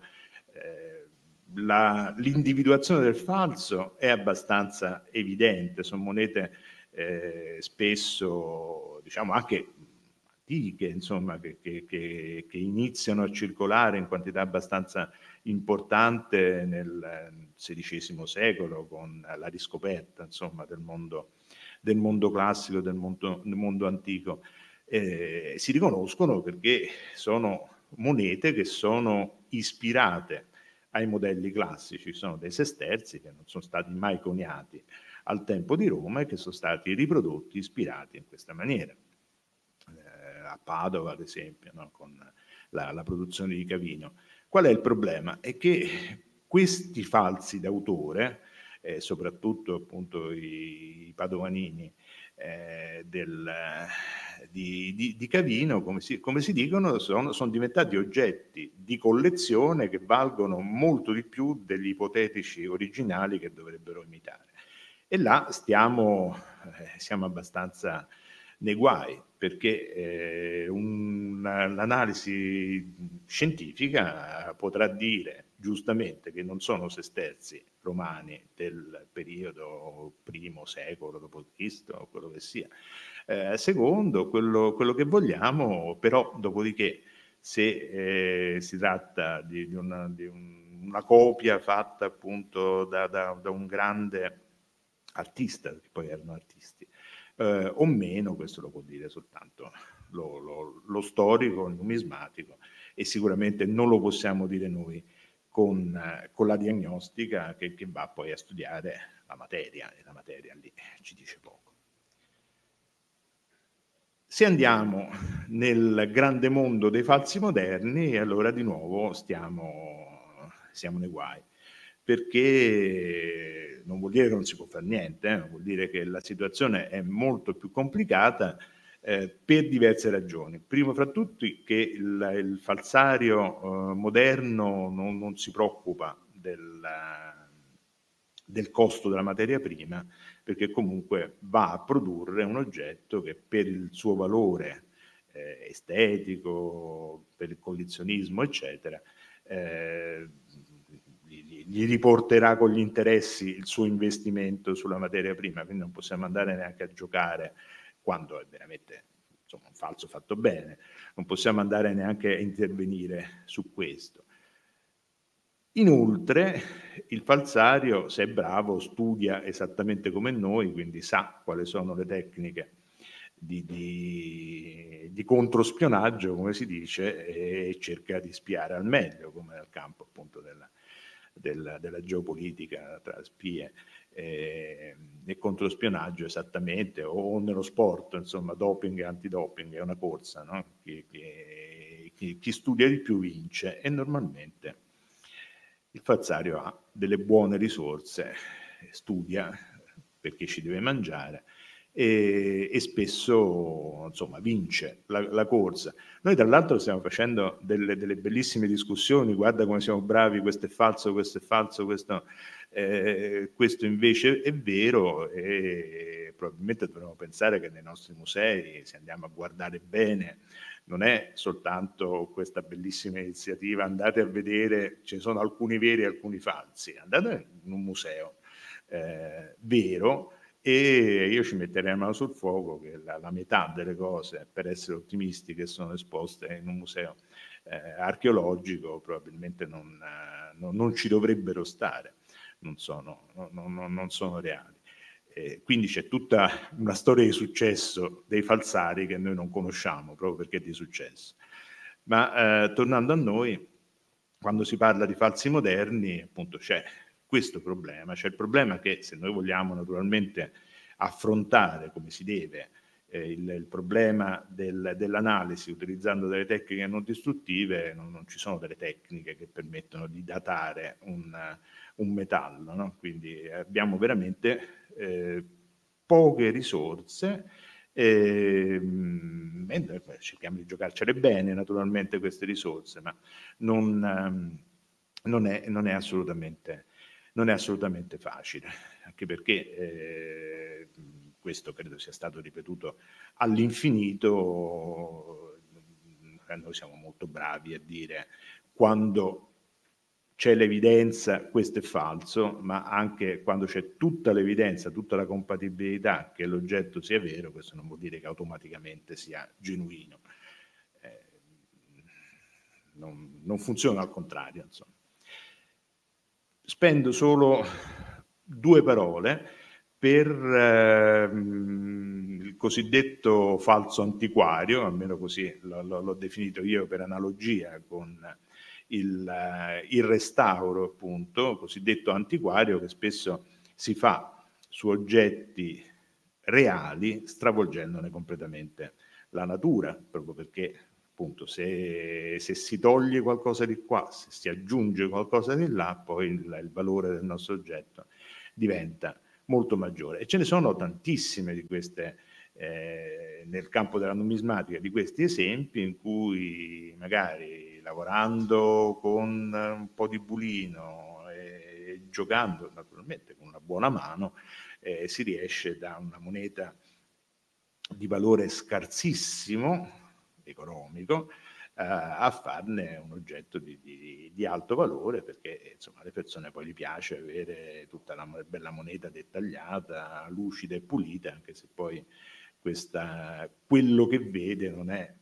eh, la, l'individuazione del falso è abbastanza evidente, sono monete eh, spesso diciamo anche antiche, insomma, che, che, che, che, iniziano a circolare in quantità abbastanza importante nel XVI secolo con la riscoperta, insomma, del mondo, del mondo classico, del mondo, del mondo antico. Eh, si riconoscono perché sono monete che sono ispirate ai modelli classici, sono dei sesterzi che non sono stati mai coniati al tempo di Roma e che sono stati riprodotti ispirati in questa maniera a Padova ad esempio, no? con la, la, produzione di Cavino. Qual è il problema? È che questi falsi d'autore, eh, soprattutto appunto i, i padovanini eh, del, di, di, di, Cavino, come si, come si dicono, sono, sono, diventati oggetti di collezione che valgono molto di più degli ipotetici originali che dovrebbero imitare. E là stiamo, eh, siamo abbastanza nei guai, perché eh, l'analisi scientifica potrà dire giustamente che non sono sesterzi romani del periodo primo secolo d.C. o quello che sia. Eh, secondo, quello, quello, che vogliamo, però dopodiché se eh, si tratta di, di, una, di un, una, copia fatta appunto da, da, da un grande artista, che poi erano artisti, eh, o meno, questo lo può dire soltanto lo, lo, lo, storico, il numismatico e sicuramente non lo possiamo dire noi con, con la diagnostica che, che, va poi a studiare la materia e la materia lì ci dice poco. Se andiamo nel grande mondo dei falsi moderni, allora di nuovo stiamo, siamo nei guai perché non vuol dire che non si può fare niente, eh? vuol dire che la situazione è molto più complicata eh, per diverse ragioni. Primo fra tutti che il, il falsario eh, moderno non, non, si preoccupa del, del costo della materia prima, perché comunque va a produrre un oggetto che per il suo valore eh, estetico, per il collezionismo, eccetera, eh, gli riporterà con gli interessi il suo investimento sulla materia prima, quindi non possiamo andare neanche a giocare quando è veramente insomma, un falso fatto bene, non possiamo andare neanche a intervenire su questo. Inoltre il falsario, se è bravo, studia esattamente come noi, quindi sa quali sono le tecniche di, di, di controspionaggio, come si dice, e cerca di spiare al meglio, come nel campo appunto della, della, della geopolitica tra spie e, e controspionaggio esattamente, o nello sport, insomma, doping e antidoping, è una corsa, no? chi, chi, chi studia di più vince e normalmente Il falsario ha delle buone risorse, studia perché ci deve mangiare e, e spesso insomma, vince la, la, corsa. Noi tra l'altro stiamo facendo delle, delle, bellissime discussioni, guarda come siamo bravi, questo è falso, questo è falso, questo, eh, questo invece è vero e probabilmente dovremmo pensare che nei nostri musei, se andiamo a guardare bene, non è soltanto questa bellissima iniziativa, andate a vedere, ci sono alcuni veri e alcuni falsi, andate in un museo eh, vero e io ci metterei la mano sul fuoco che la, la, metà delle cose, per essere ottimisti, che sono esposte in un museo eh, archeologico probabilmente non, eh, non, non, ci dovrebbero stare, non sono, non, sono reali. Eh, quindi c'è tutta una storia di successo dei falsari che noi non conosciamo proprio perché è di successo. Ma eh, tornando a noi, quando si parla di falsi moderni, appunto c'è questo problema. C'è il problema che se noi vogliamo naturalmente affrontare come si deve eh, il, il, problema del, dell'analisi utilizzando delle tecniche non distruttive, non, non, ci sono delle tecniche che permettono di datare un, un metallo. No? Quindi abbiamo veramente eh, poche risorse e, ehm, e, cerchiamo di giocarcele bene naturalmente queste risorse, ma non, ehm, non, è, non è assolutamente non è assolutamente facile, anche perché eh, questo credo sia stato ripetuto all'infinito, eh, noi siamo molto bravi a dire quando c'è l'evidenza questo è falso, ma anche quando c'è tutta l'evidenza, tutta la compatibilità che l'oggetto sia vero, questo non vuol dire che automaticamente sia genuino. Eh, non, non funziona al contrario, insomma spendo solo due parole per ehm, il cosiddetto falso antiquario, almeno così l'ho definito io per analogia con il, eh, il restauro, appunto, cosiddetto antiquario, che spesso si fa su oggetti reali, stravolgendone completamente la natura, proprio perché appunto se, se, si toglie qualcosa di qua, se si aggiunge qualcosa di là, poi il, il, valore del nostro oggetto diventa molto maggiore. E ce ne sono tantissime di queste eh, nel campo della numismatica, di questi esempi in cui magari lavorando con un po' di bulino e giocando naturalmente con una buona mano eh, si riesce da una moneta di valore scarsissimo economico eh, a farne un oggetto di, di, di, alto valore perché insomma alle persone poi gli piace avere tutta la bella moneta dettagliata, lucida e pulita, anche se poi questa, quello che vede non è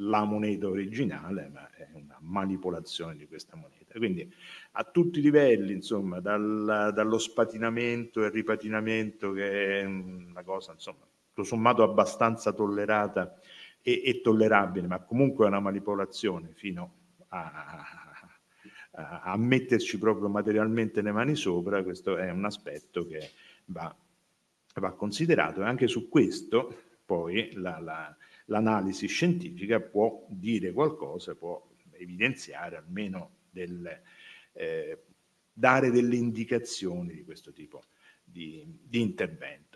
la moneta originale, ma è una manipolazione di questa moneta. Quindi a tutti i livelli, insomma, dal, dallo spatinamento e ripatinamento, che è una cosa, insomma, tutto sommato abbastanza tollerata e, e tollerabile, ma comunque è una manipolazione fino a, a, a, metterci proprio materialmente le mani sopra, questo è un aspetto che va, va considerato e anche su questo poi la, la, l'analisi scientifica può dire qualcosa, può evidenziare almeno del, eh, dare delle indicazioni di questo tipo di, di intervento.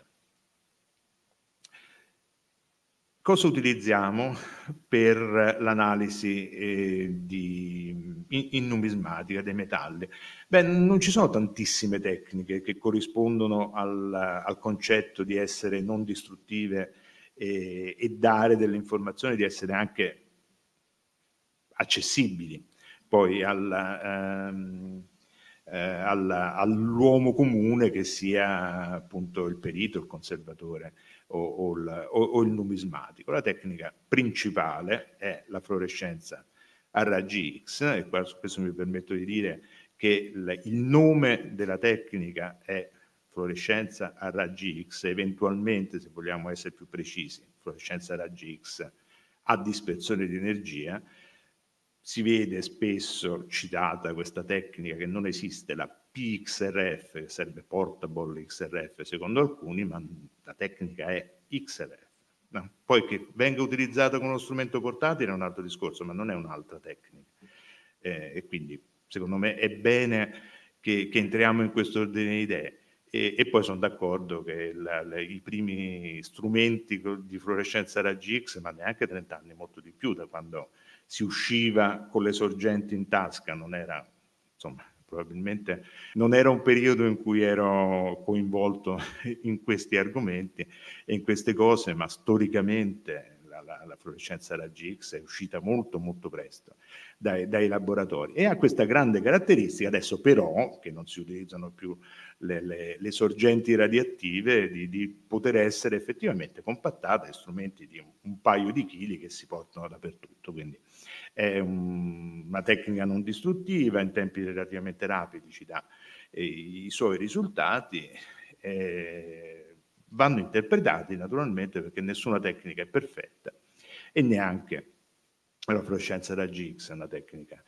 Cosa utilizziamo per l'analisi eh, in, in, numismatica dei metalli? Beh, non ci sono tantissime tecniche che corrispondono al, al concetto di essere non distruttive e, e, dare delle informazioni, di essere anche accessibili poi al, ehm, eh, al, all'uomo comune che sia appunto il perito, il conservatore o, o, il, o, o il numismatico. La tecnica principale è la fluorescenza a raggi X, e qua spesso mi permetto di dire che il, il nome della tecnica è fluorescenza a raggi X, eventualmente, se vogliamo essere più precisi, fluorescenza a raggi X a dispersione di energia, si vede spesso citata questa tecnica che non esiste, la PXRF, che sarebbe Portable XRF secondo alcuni, ma la tecnica è XRF. No? Poi che venga utilizzata con uno strumento portatile è un altro discorso, ma non è un'altra tecnica. Eh, e quindi secondo me è bene che, che entriamo in questo ordine di idee. E, e, poi sono d'accordo che la, la, i primi strumenti di fluorescenza raggi X, ma neanche 30 anni, molto di più, da quando si usciva con le sorgenti in tasca, non era, insomma, probabilmente non era un periodo in cui ero coinvolto (laughs) in questi argomenti e in queste cose, ma storicamente la, la, la fluorescenza raggi X è uscita molto molto presto dai, dai, laboratori. E ha questa grande caratteristica adesso però che non si utilizzano più le, le, le sorgenti radioattive di, di, poter essere effettivamente compattate strumenti di un, un, paio di chili che si portano dappertutto quindi è un, una tecnica non distruttiva in tempi relativamente rapidi ci dà i suoi risultati eh, vanno interpretati naturalmente perché nessuna tecnica è perfetta e neanche la fluorescenza raggi X è una tecnica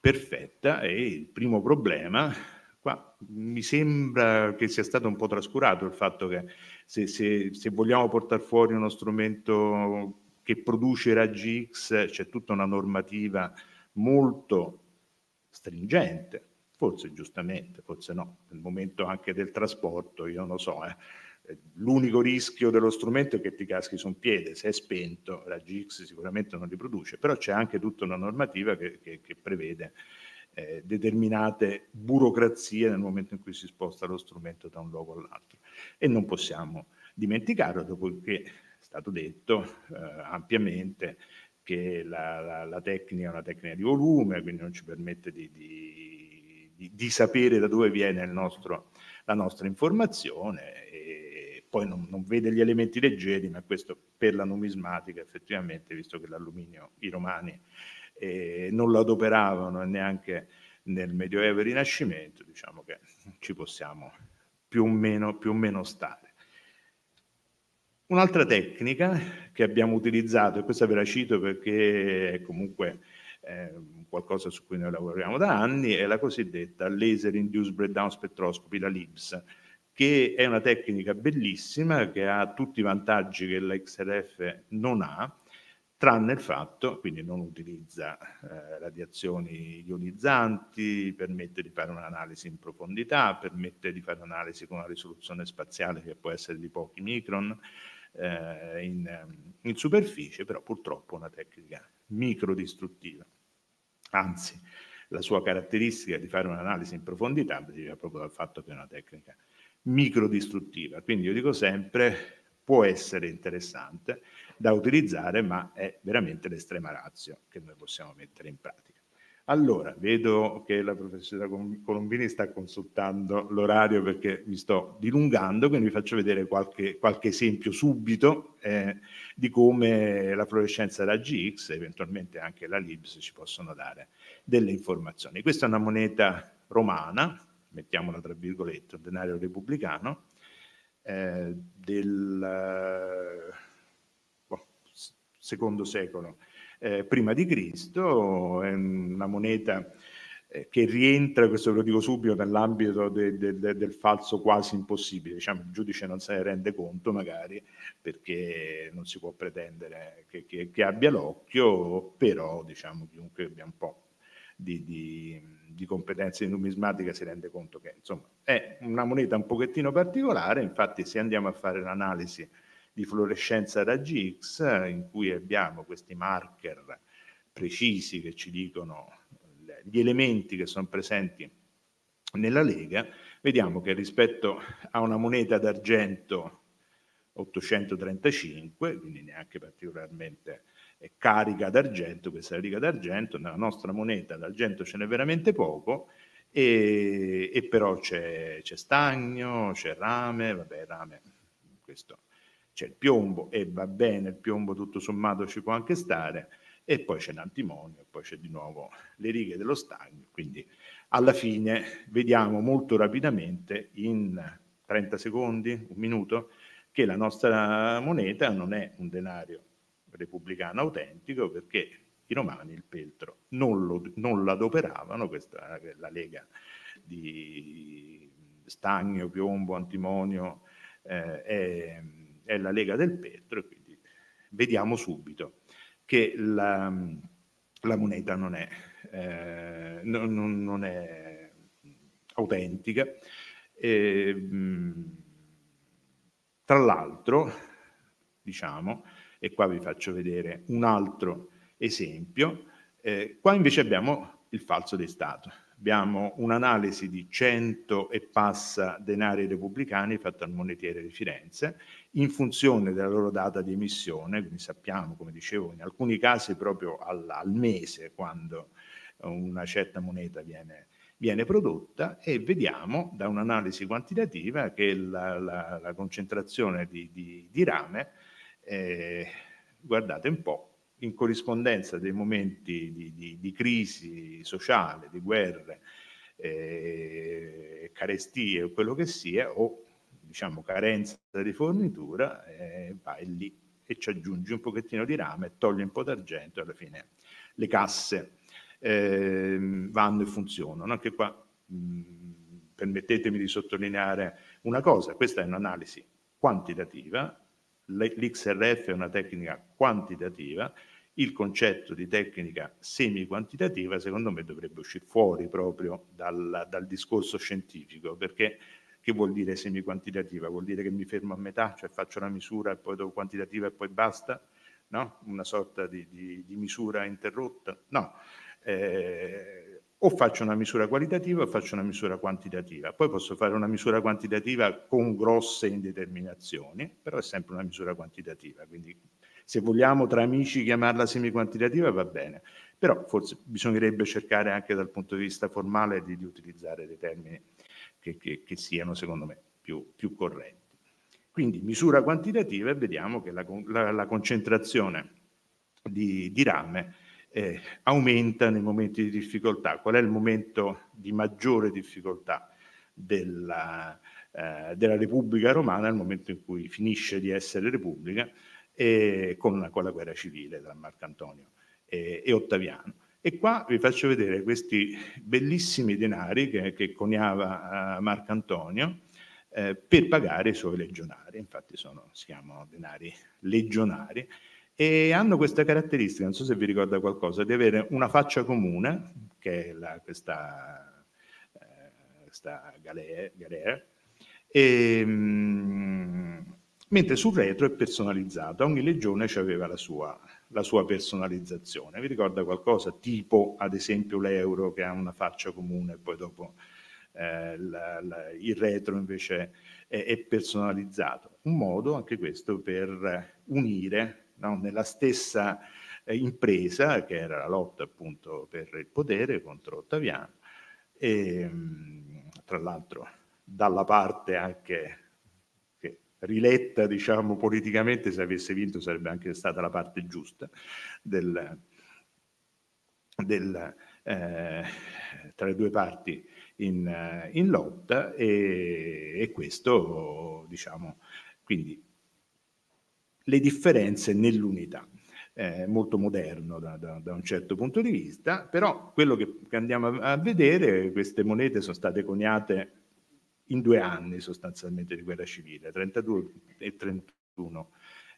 perfetta e il primo problema qua mi sembra che sia stato un po' trascurato il fatto che se, se, se vogliamo portare fuori uno strumento che produce raggi X c'è tutta una normativa molto stringente, forse giustamente, forse no, nel momento anche del trasporto, io non lo so, eh, L'unico rischio dello strumento è che ti caschi su un piede, se è spento, la GX sicuramente non li produce, però c'è anche tutta una normativa che, che, che prevede eh, determinate burocrazie nel momento in cui si sposta lo strumento da un luogo all'altro. E non possiamo dimenticarlo, dopo che stato detto eh, ampiamente che la, la, la, tecnica è una tecnica di volume, quindi non ci permette di, di, di, di sapere da dove viene nostro, la nostra informazione poi non, non, vede gli elementi leggeri, ma questo per la numismatica effettivamente, visto che l'alluminio i romani eh, non lo adoperavano neanche nel Medioevo e Rinascimento, diciamo che ci possiamo più o meno, più o meno stare. Un'altra tecnica che abbiamo utilizzato, e questa ve la cito perché è comunque eh, qualcosa su cui noi lavoriamo da anni, è la cosiddetta Laser Induced Breakdown Spectroscopy, la LIBS, che è una tecnica bellissima che ha tutti i vantaggi che l'XRF non ha, tranne il fatto, quindi non utilizza eh, radiazioni ionizzanti, permette di fare un'analisi in profondità, permette di fare un'analisi con una risoluzione spaziale che può essere di pochi micron eh, in, in, superficie, però purtroppo è una tecnica microdistruttiva. Anzi, la sua caratteristica di fare un'analisi in profondità deriva proprio dal fatto che è una tecnica microdistruttiva. Quindi io dico sempre può essere interessante da utilizzare, ma è veramente l'estrema razio che noi possiamo mettere in pratica. Allora, vedo che la professoressa Colombini sta consultando l'orario perché mi sto dilungando, quindi vi faccio vedere qualche, qualche esempio subito eh, di come la fluorescenza raggi X, eventualmente anche la LIBS, ci possono dare delle informazioni. Questa è una moneta romana, mettiamola tra virgolette, un denario repubblicano, eh, del eh, secondo secolo eh, prima di Cristo, è una moneta eh, che rientra, questo ve lo dico subito, nell'ambito de, de, de, del falso quasi impossibile. Diciamo, il giudice non se ne rende conto magari perché non si può pretendere che, che, che abbia l'occhio, però diciamo, chiunque abbia un po' di, di, di, competenze di numismatica si rende conto che insomma, è una moneta un pochettino particolare, infatti se andiamo a fare l'analisi di fluorescenza raggi X in cui abbiamo questi marker precisi che ci dicono gli elementi che sono presenti nella lega, vediamo che rispetto a una moneta d'argento 835, quindi neanche particolarmente carica d'argento, questa riga d'argento, nella nostra moneta d'argento ce n'è veramente poco, e, e però c'è, stagno, c'è rame, vabbè rame, questo, c'è il piombo e va bene, il piombo tutto sommato ci può anche stare, e poi c'è l'antimonio, poi c'è di nuovo le righe dello stagno, quindi alla fine vediamo molto rapidamente in 30 secondi, un minuto, che la nostra moneta non è un denario repubblicano autentico perché i romani il peltro non, lo, non l'adoperavano, questa è la lega di stagno, piombo, antimonio, eh, è, è, la lega del peltro, quindi vediamo subito che la, la moneta non è eh, non, non, è autentica. E, tra l'altro, diciamo, e qua vi faccio vedere un altro esempio, eh, qua invece abbiamo il falso di Stato. Abbiamo un'analisi di 100 e passa denari repubblicani fatta al monetiere di Firenze in funzione della loro data di emissione, quindi sappiamo, come dicevo, in alcuni casi proprio al, al mese quando una certa moneta viene, viene, prodotta e vediamo da un'analisi quantitativa che la, la, la concentrazione di, di, di rame, eh, guardate un po', in corrispondenza dei momenti di, di, di crisi sociale, di guerre, eh, carestie o quello che sia, o diciamo carenza di fornitura, eh, vai lì e ci aggiungi un pochettino di rame, togli un po' d'argento e alla fine le casse eh, vanno e funzionano. Anche qua mh, mm, permettetemi di sottolineare una cosa, questa è un'analisi quantitativa, l'XRF è una tecnica quantitativa, il concetto di tecnica semi-quantitativa secondo me dovrebbe uscire fuori proprio dal, dal discorso scientifico, perché che vuol dire semi-quantitativa? Vuol dire che mi fermo a metà, cioè faccio una misura e poi dopo quantitativa e poi basta? No? Una sorta di, di, di misura interrotta? No. Eh, o faccio una misura qualitativa o faccio una misura quantitativa. Poi posso fare una misura quantitativa con grosse indeterminazioni, però è sempre una misura quantitativa, quindi se vogliamo tra amici chiamarla semi-quantitativa va bene, però forse bisognerebbe cercare anche dal punto di vista formale di, di utilizzare dei termini che, che, che, siano secondo me più, più, corretti. Quindi misura quantitativa e vediamo che la, la, la concentrazione di, di rame eh, aumenta nei momenti di difficoltà. Qual è il momento di maggiore difficoltà della, eh, della Repubblica Romana? Il momento in cui finisce di essere Repubblica e con, con la guerra civile tra Marcantonio e, e, Ottaviano. E qua vi faccio vedere questi bellissimi denari che, che coniava uh, Marcantonio eh, per pagare i suoi legionari, infatti sono, si chiamano denari legionari, e hanno questa caratteristica, non so se vi ricorda qualcosa, di avere una faccia comune, che è la, questa, eh, questa galera, galera e, mh, mentre sul retro è personalizzato, ogni legione aveva la sua, la sua personalizzazione. Vi ricorda qualcosa? Tipo ad esempio l'euro che ha una faccia comune e poi dopo eh, la, la, il retro invece è, è, personalizzato. Un modo anche questo per unire no? nella stessa eh, impresa, che era la lotta appunto per il potere contro Ottaviano, e mh, tra l'altro dalla parte anche che riletta diciamo politicamente se avesse vinto sarebbe anche stata la parte giusta del, del, eh, tra le due parti in, in lotta e, e, questo diciamo quindi le differenze nell'unità. Eh, molto moderno da, da, da, un certo punto di vista, però quello che, andiamo a, vedere, queste monete sono state coniate in due anni sostanzialmente di guerra civile, 32 e 31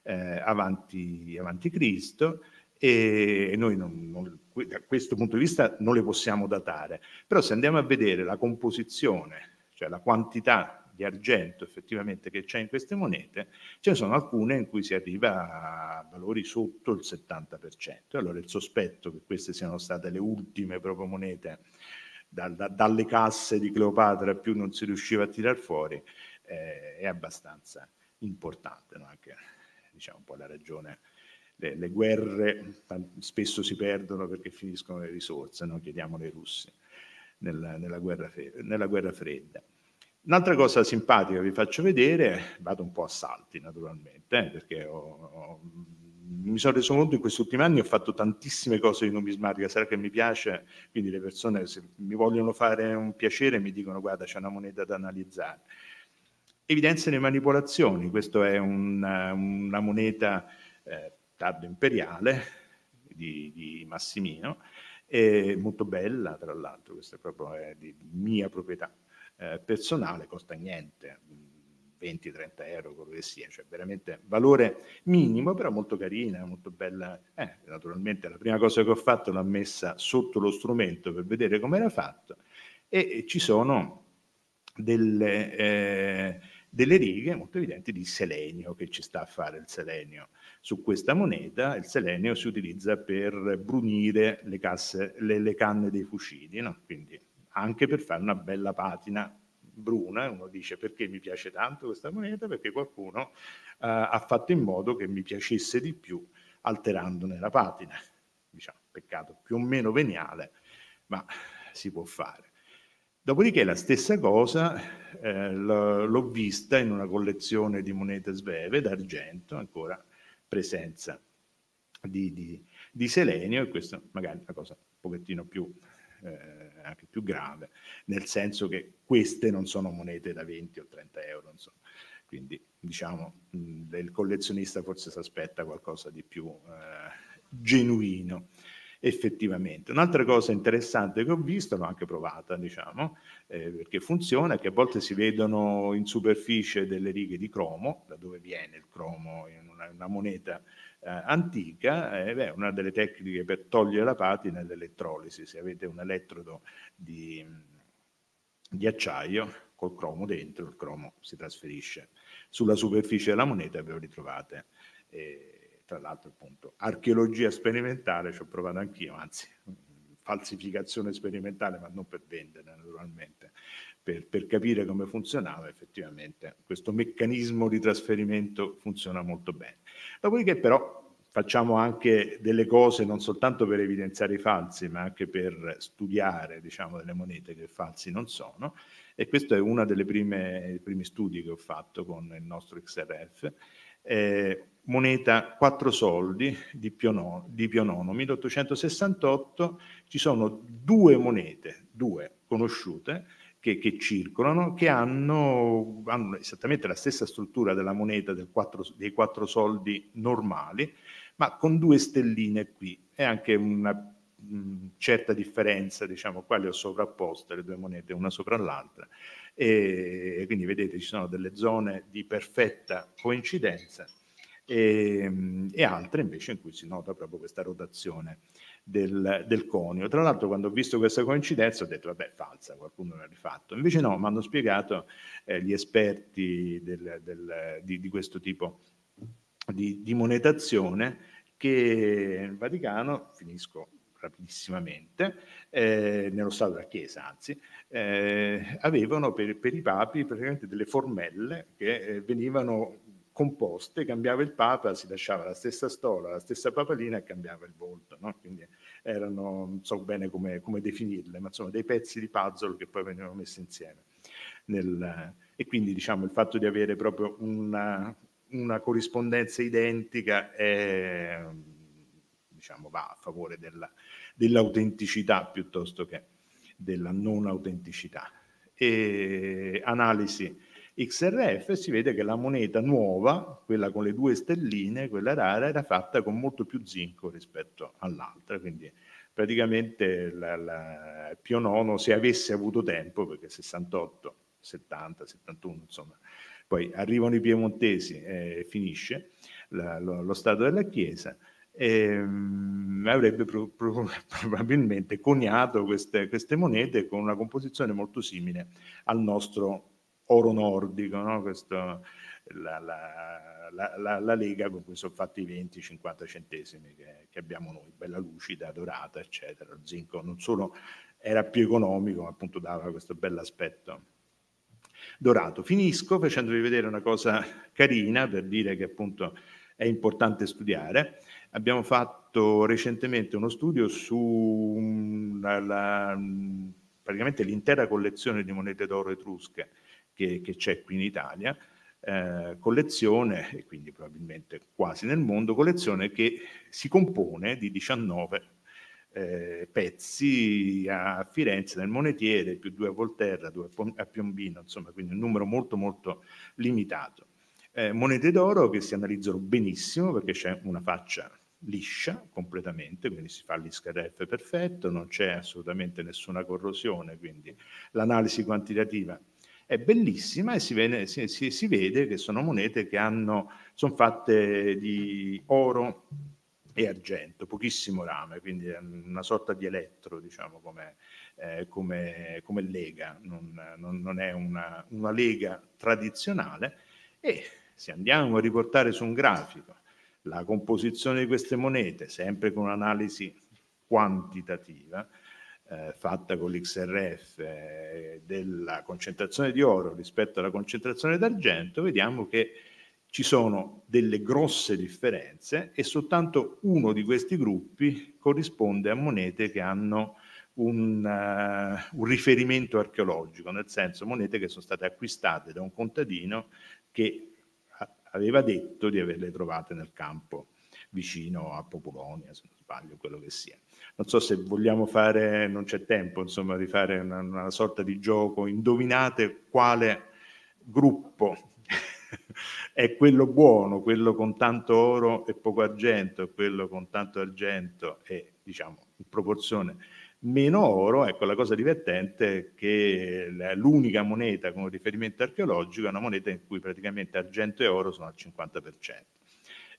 eh, avanti, avanti, Cristo, e noi non, non, da questo punto di vista non le possiamo datare, però se andiamo a vedere la composizione, cioè la quantità di argento effettivamente che c'è in queste monete, ce ne sono alcune in cui si arriva a valori sotto il 70%. Allora il sospetto che queste siano state le ultime proprio monete da, da, dalle casse di Cleopatra più non si riusciva a tirar fuori eh, è abbastanza importante, no? anche diciamo un po' la ragione le, le, guerre spesso si perdono perché finiscono le risorse, no? chiediamo ai russi nella, nella, guerra, nella guerra fredda. Un'altra cosa simpatica vi faccio vedere, vado un po' a salti naturalmente, eh, perché ho, ho, mi sono reso conto in questi ultimi anni ho fatto tantissime cose di numismatica, sarà che mi piace, quindi le persone se mi vogliono fare un piacere mi dicono guarda c'è una moneta da analizzare. Evidenzia le manipolazioni, questa è una, una moneta eh, tardo imperiale di, di Massimino, molto bella tra l'altro, questa è proprio è di mia proprietà eh, personale, costa niente, 20-30 euro, quello che sia, cioè veramente valore minimo, però molto carina, molto bella. Eh, naturalmente la prima cosa che ho fatto l'ho messa sotto lo strumento per vedere come era fatto e, ci sono delle, eh, delle righe molto evidenti di selenio che ci sta a fare il selenio su questa moneta. Il selenio si utilizza per brunire le, casse, le, le canne dei fucili, no? quindi anche per fare una bella patina bruna. Uno dice perché mi piace tanto questa moneta? Perché qualcuno uh, ha fatto in modo che mi piacesse di più alterandone la patina. Diciamo, peccato più o meno veniale, ma si può fare. Dopodiché la stessa cosa eh, l'ho vista in una collezione di monete sveve d'argento, ancora presenza di, di, di, selenio, e questa magari è una cosa un pochettino più, eh, anche più grave, nel senso che queste non sono monete da 20 o 30 euro, insomma. quindi diciamo mh, il collezionista forse si aspetta qualcosa di più eh, genuino effettivamente. Un'altra cosa interessante che ho visto, l'ho anche provata, diciamo, eh, perché funziona, è che a volte si vedono in superficie delle righe di cromo, da dove viene il cromo in una, una moneta antica, eh, una delle tecniche per togliere la patina è l'elettrolisi. Se avete un elettrodo di, di acciaio col cromo dentro, il cromo si trasferisce sulla superficie della moneta e ve lo ritrovate. Eh, tra l'altro appunto archeologia sperimentale ci ho provato anch'io, anzi falsificazione sperimentale, ma non per vendere naturalmente, per, per, capire come funzionava effettivamente. Questo meccanismo di trasferimento funziona molto bene. Dopodiché però facciamo anche delle cose non soltanto per evidenziare i falsi, ma anche per studiare diciamo, delle monete che falsi non sono. E questo è uno dei primi studi che ho fatto con il nostro XRF. Eh, moneta 4 soldi di, Pionono, di Pionono 1868 ci sono due monete, due conosciute, che, che circolano, che hanno, hanno, esattamente la stessa struttura della moneta del 4, dei quattro soldi normali, ma con due stelline qui. E anche una mh, certa differenza, diciamo, qua le ho sovrapposte le due monete una sopra l'altra. E quindi vedete ci sono delle zone di perfetta coincidenza e, ehm, e, altre invece in cui si nota proprio questa rotazione del, del, conio. Tra l'altro quando ho visto questa coincidenza ho detto vabbè falsa, qualcuno l'ha rifatto. Invece no, mi hanno spiegato eh, gli esperti del, del, di, di, questo tipo di, di monetazione che il Vaticano, finisco rapidissimamente, eh, nello Stato della Chiesa anzi, eh, avevano per, per, i papi praticamente delle formelle che eh, venivano composte, cambiava il Papa, si lasciava la stessa stola, la stessa papalina e cambiava il volto. No? Quindi erano, non so bene come, come, definirle, ma insomma dei pezzi di puzzle che poi venivano messi insieme. Nel, e quindi diciamo il fatto di avere proprio una, una corrispondenza identica è, diciamo, va a favore della, dell'autenticità piuttosto che della non autenticità. E analisi XRF si vede che la moneta nuova, quella con le due stelline, quella rara, era fatta con molto più zinco rispetto all'altra, quindi praticamente la, la Pio IX, se avesse avuto tempo, perché 68, 70, 71, insomma, poi arrivano i piemontesi e finisce la, lo, lo, stato della Chiesa, e, um, avrebbe pro, pro, (laughs) probabilmente coniato queste, queste monete con una composizione molto simile al nostro oro nordico, no? Questo, la, la, la, la, lega con cui sono fatti i 20-50 centesimi che, che, abbiamo noi, bella lucida, dorata, eccetera. Il zinco non solo era più economico, ma appunto dava questo bell'aspetto dorato. Finisco facendovi vedere una cosa carina per dire che appunto è importante studiare. Abbiamo fatto recentemente uno studio su la, la, praticamente l'intera collezione di monete d'oro etrusche che, che c'è qui in Italia, eh, collezione, e quindi probabilmente quasi nel mondo, collezione che si compone di 19 eh, pezzi a Firenze nel monetiere, più due a Volterra, due a Piombino, insomma, quindi un numero molto molto limitato. Eh, monete d'oro che si analizzano benissimo perché c'è una faccia liscia completamente, quindi si fa l'ISCRF perfetto, non c'è assolutamente nessuna corrosione, quindi l'analisi quantitativa è bellissima e si, vede, si, si, si vede che sono monete che hanno, sono fatte di oro e argento, pochissimo rame, quindi è una sorta di elettro, diciamo, come, eh, come, come lega, non, non, non è una, una, lega tradizionale. E se andiamo a riportare su un grafico la composizione di queste monete, sempre con un'analisi quantitativa, eh, fatta con l'XRF eh, della concentrazione di oro rispetto alla concentrazione d'argento, vediamo che ci sono delle grosse differenze e soltanto uno di questi gruppi corrisponde a monete che hanno un, uh, un, riferimento archeologico, nel senso monete che sono state acquistate da un contadino che aveva detto di averle trovate nel campo vicino a Popolonia, se non sbaglio, quello che sia. Non so se vogliamo fare, non c'è tempo, insomma, di fare una, una sorta di gioco, indovinate quale gruppo (laughs) è quello buono, quello con tanto oro e poco argento, quello con tanto argento e diciamo in proporzione meno oro, ecco la cosa divertente è che l'unica moneta con riferimento archeologico è una moneta in cui praticamente argento e oro sono al 50%.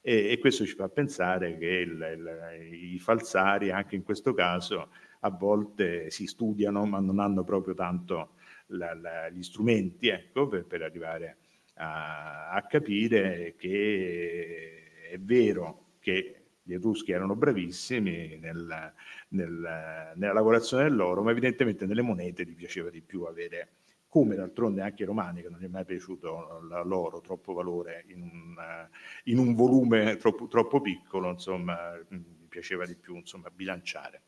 E, e questo ci fa pensare che il, il, i falsari, anche in questo caso, a volte si studiano ma non hanno proprio tanto la, la, gli strumenti ecco, per, per arrivare a, a capire che è vero che gli etruschi erano bravissimi nel, nel, nella lavorazione dell'oro, ma evidentemente nelle monete gli piaceva di più avere, come d'altronde anche ai romani, che non gli è mai piaciuto l'oro, troppo valore in un, in un volume troppo, troppo, piccolo, insomma, gli piaceva di più insomma, bilanciare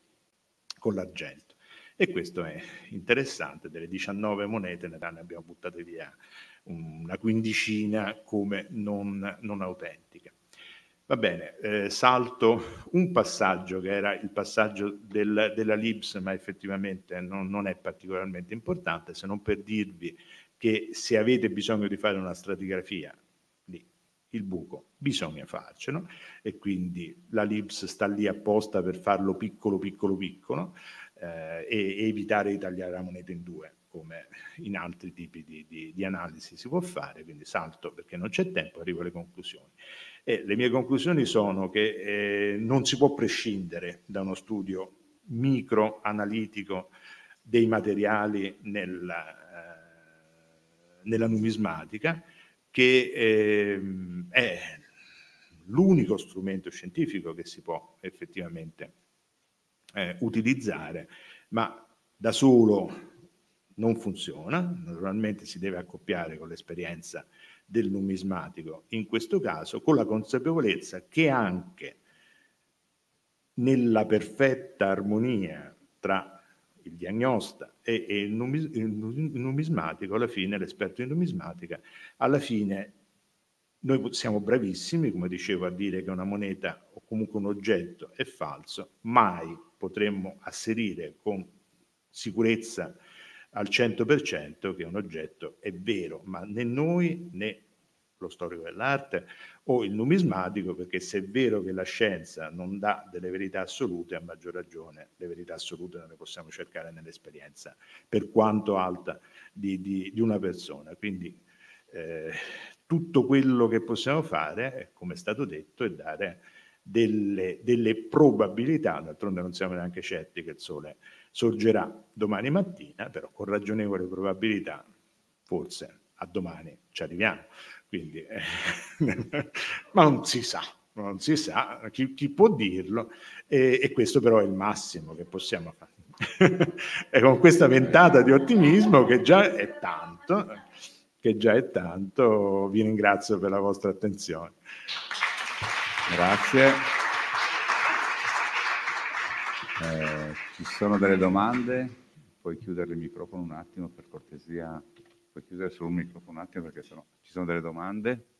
con l'argento. E questo è interessante, delle 19 monete ne abbiamo buttate via una quindicina come non, non autentiche. Va bene, eh, salto un passaggio che era il passaggio del, della Libs, ma effettivamente non, non, è particolarmente importante, se non per dirvi che se avete bisogno di fare una stratigrafia di il buco, bisogna farcelo e quindi la Libs sta lì apposta per farlo piccolo, piccolo, piccolo eh, e evitare di tagliare la moneta in due come in altri tipi di, di, di, analisi si può fare, quindi salto perché non c'è tempo, arrivo alle conclusioni. E le mie conclusioni sono che eh, non si può prescindere da uno studio microanalitico dei materiali nella, eh, nella numismatica, che eh, è l'unico strumento scientifico che si può effettivamente eh, utilizzare, ma da solo non funziona, naturalmente si deve accoppiare con l'esperienza del numismatico, in questo caso con la consapevolezza che anche nella perfetta armonia tra il diagnosta e, il, numismatico, alla fine, l'esperto in numismatica, alla fine noi siamo bravissimi, come dicevo, a dire che una moneta o comunque un oggetto è falso, mai potremmo asserire con sicurezza al 100% che un oggetto è vero, ma né noi né lo storico dell'arte o il numismatico, perché se è vero che la scienza non dà delle verità assolute, a maggior ragione le verità assolute non le possiamo cercare nell'esperienza, per quanto alta, di, di, di una persona. Quindi eh, tutto quello che possiamo fare, come è stato detto, è dare delle, delle probabilità, d'altronde non siamo neanche certi che il Sole sorgerà domani mattina, però con ragionevole probabilità forse a domani ci arriviamo. Quindi, eh, (laughs) ma non si sa, non si sa, chi, chi può dirlo, e, e, questo però è il massimo che possiamo fare. (laughs) e con questa ventata di ottimismo che già è tanto, che già è tanto, vi ringrazio per la vostra attenzione. Grazie. Eh, ci sono delle domande? Puoi chiudere il microfono un attimo per cortesia? Puoi chiudere solo il microfono un attimo perché sennò ci sono delle domande?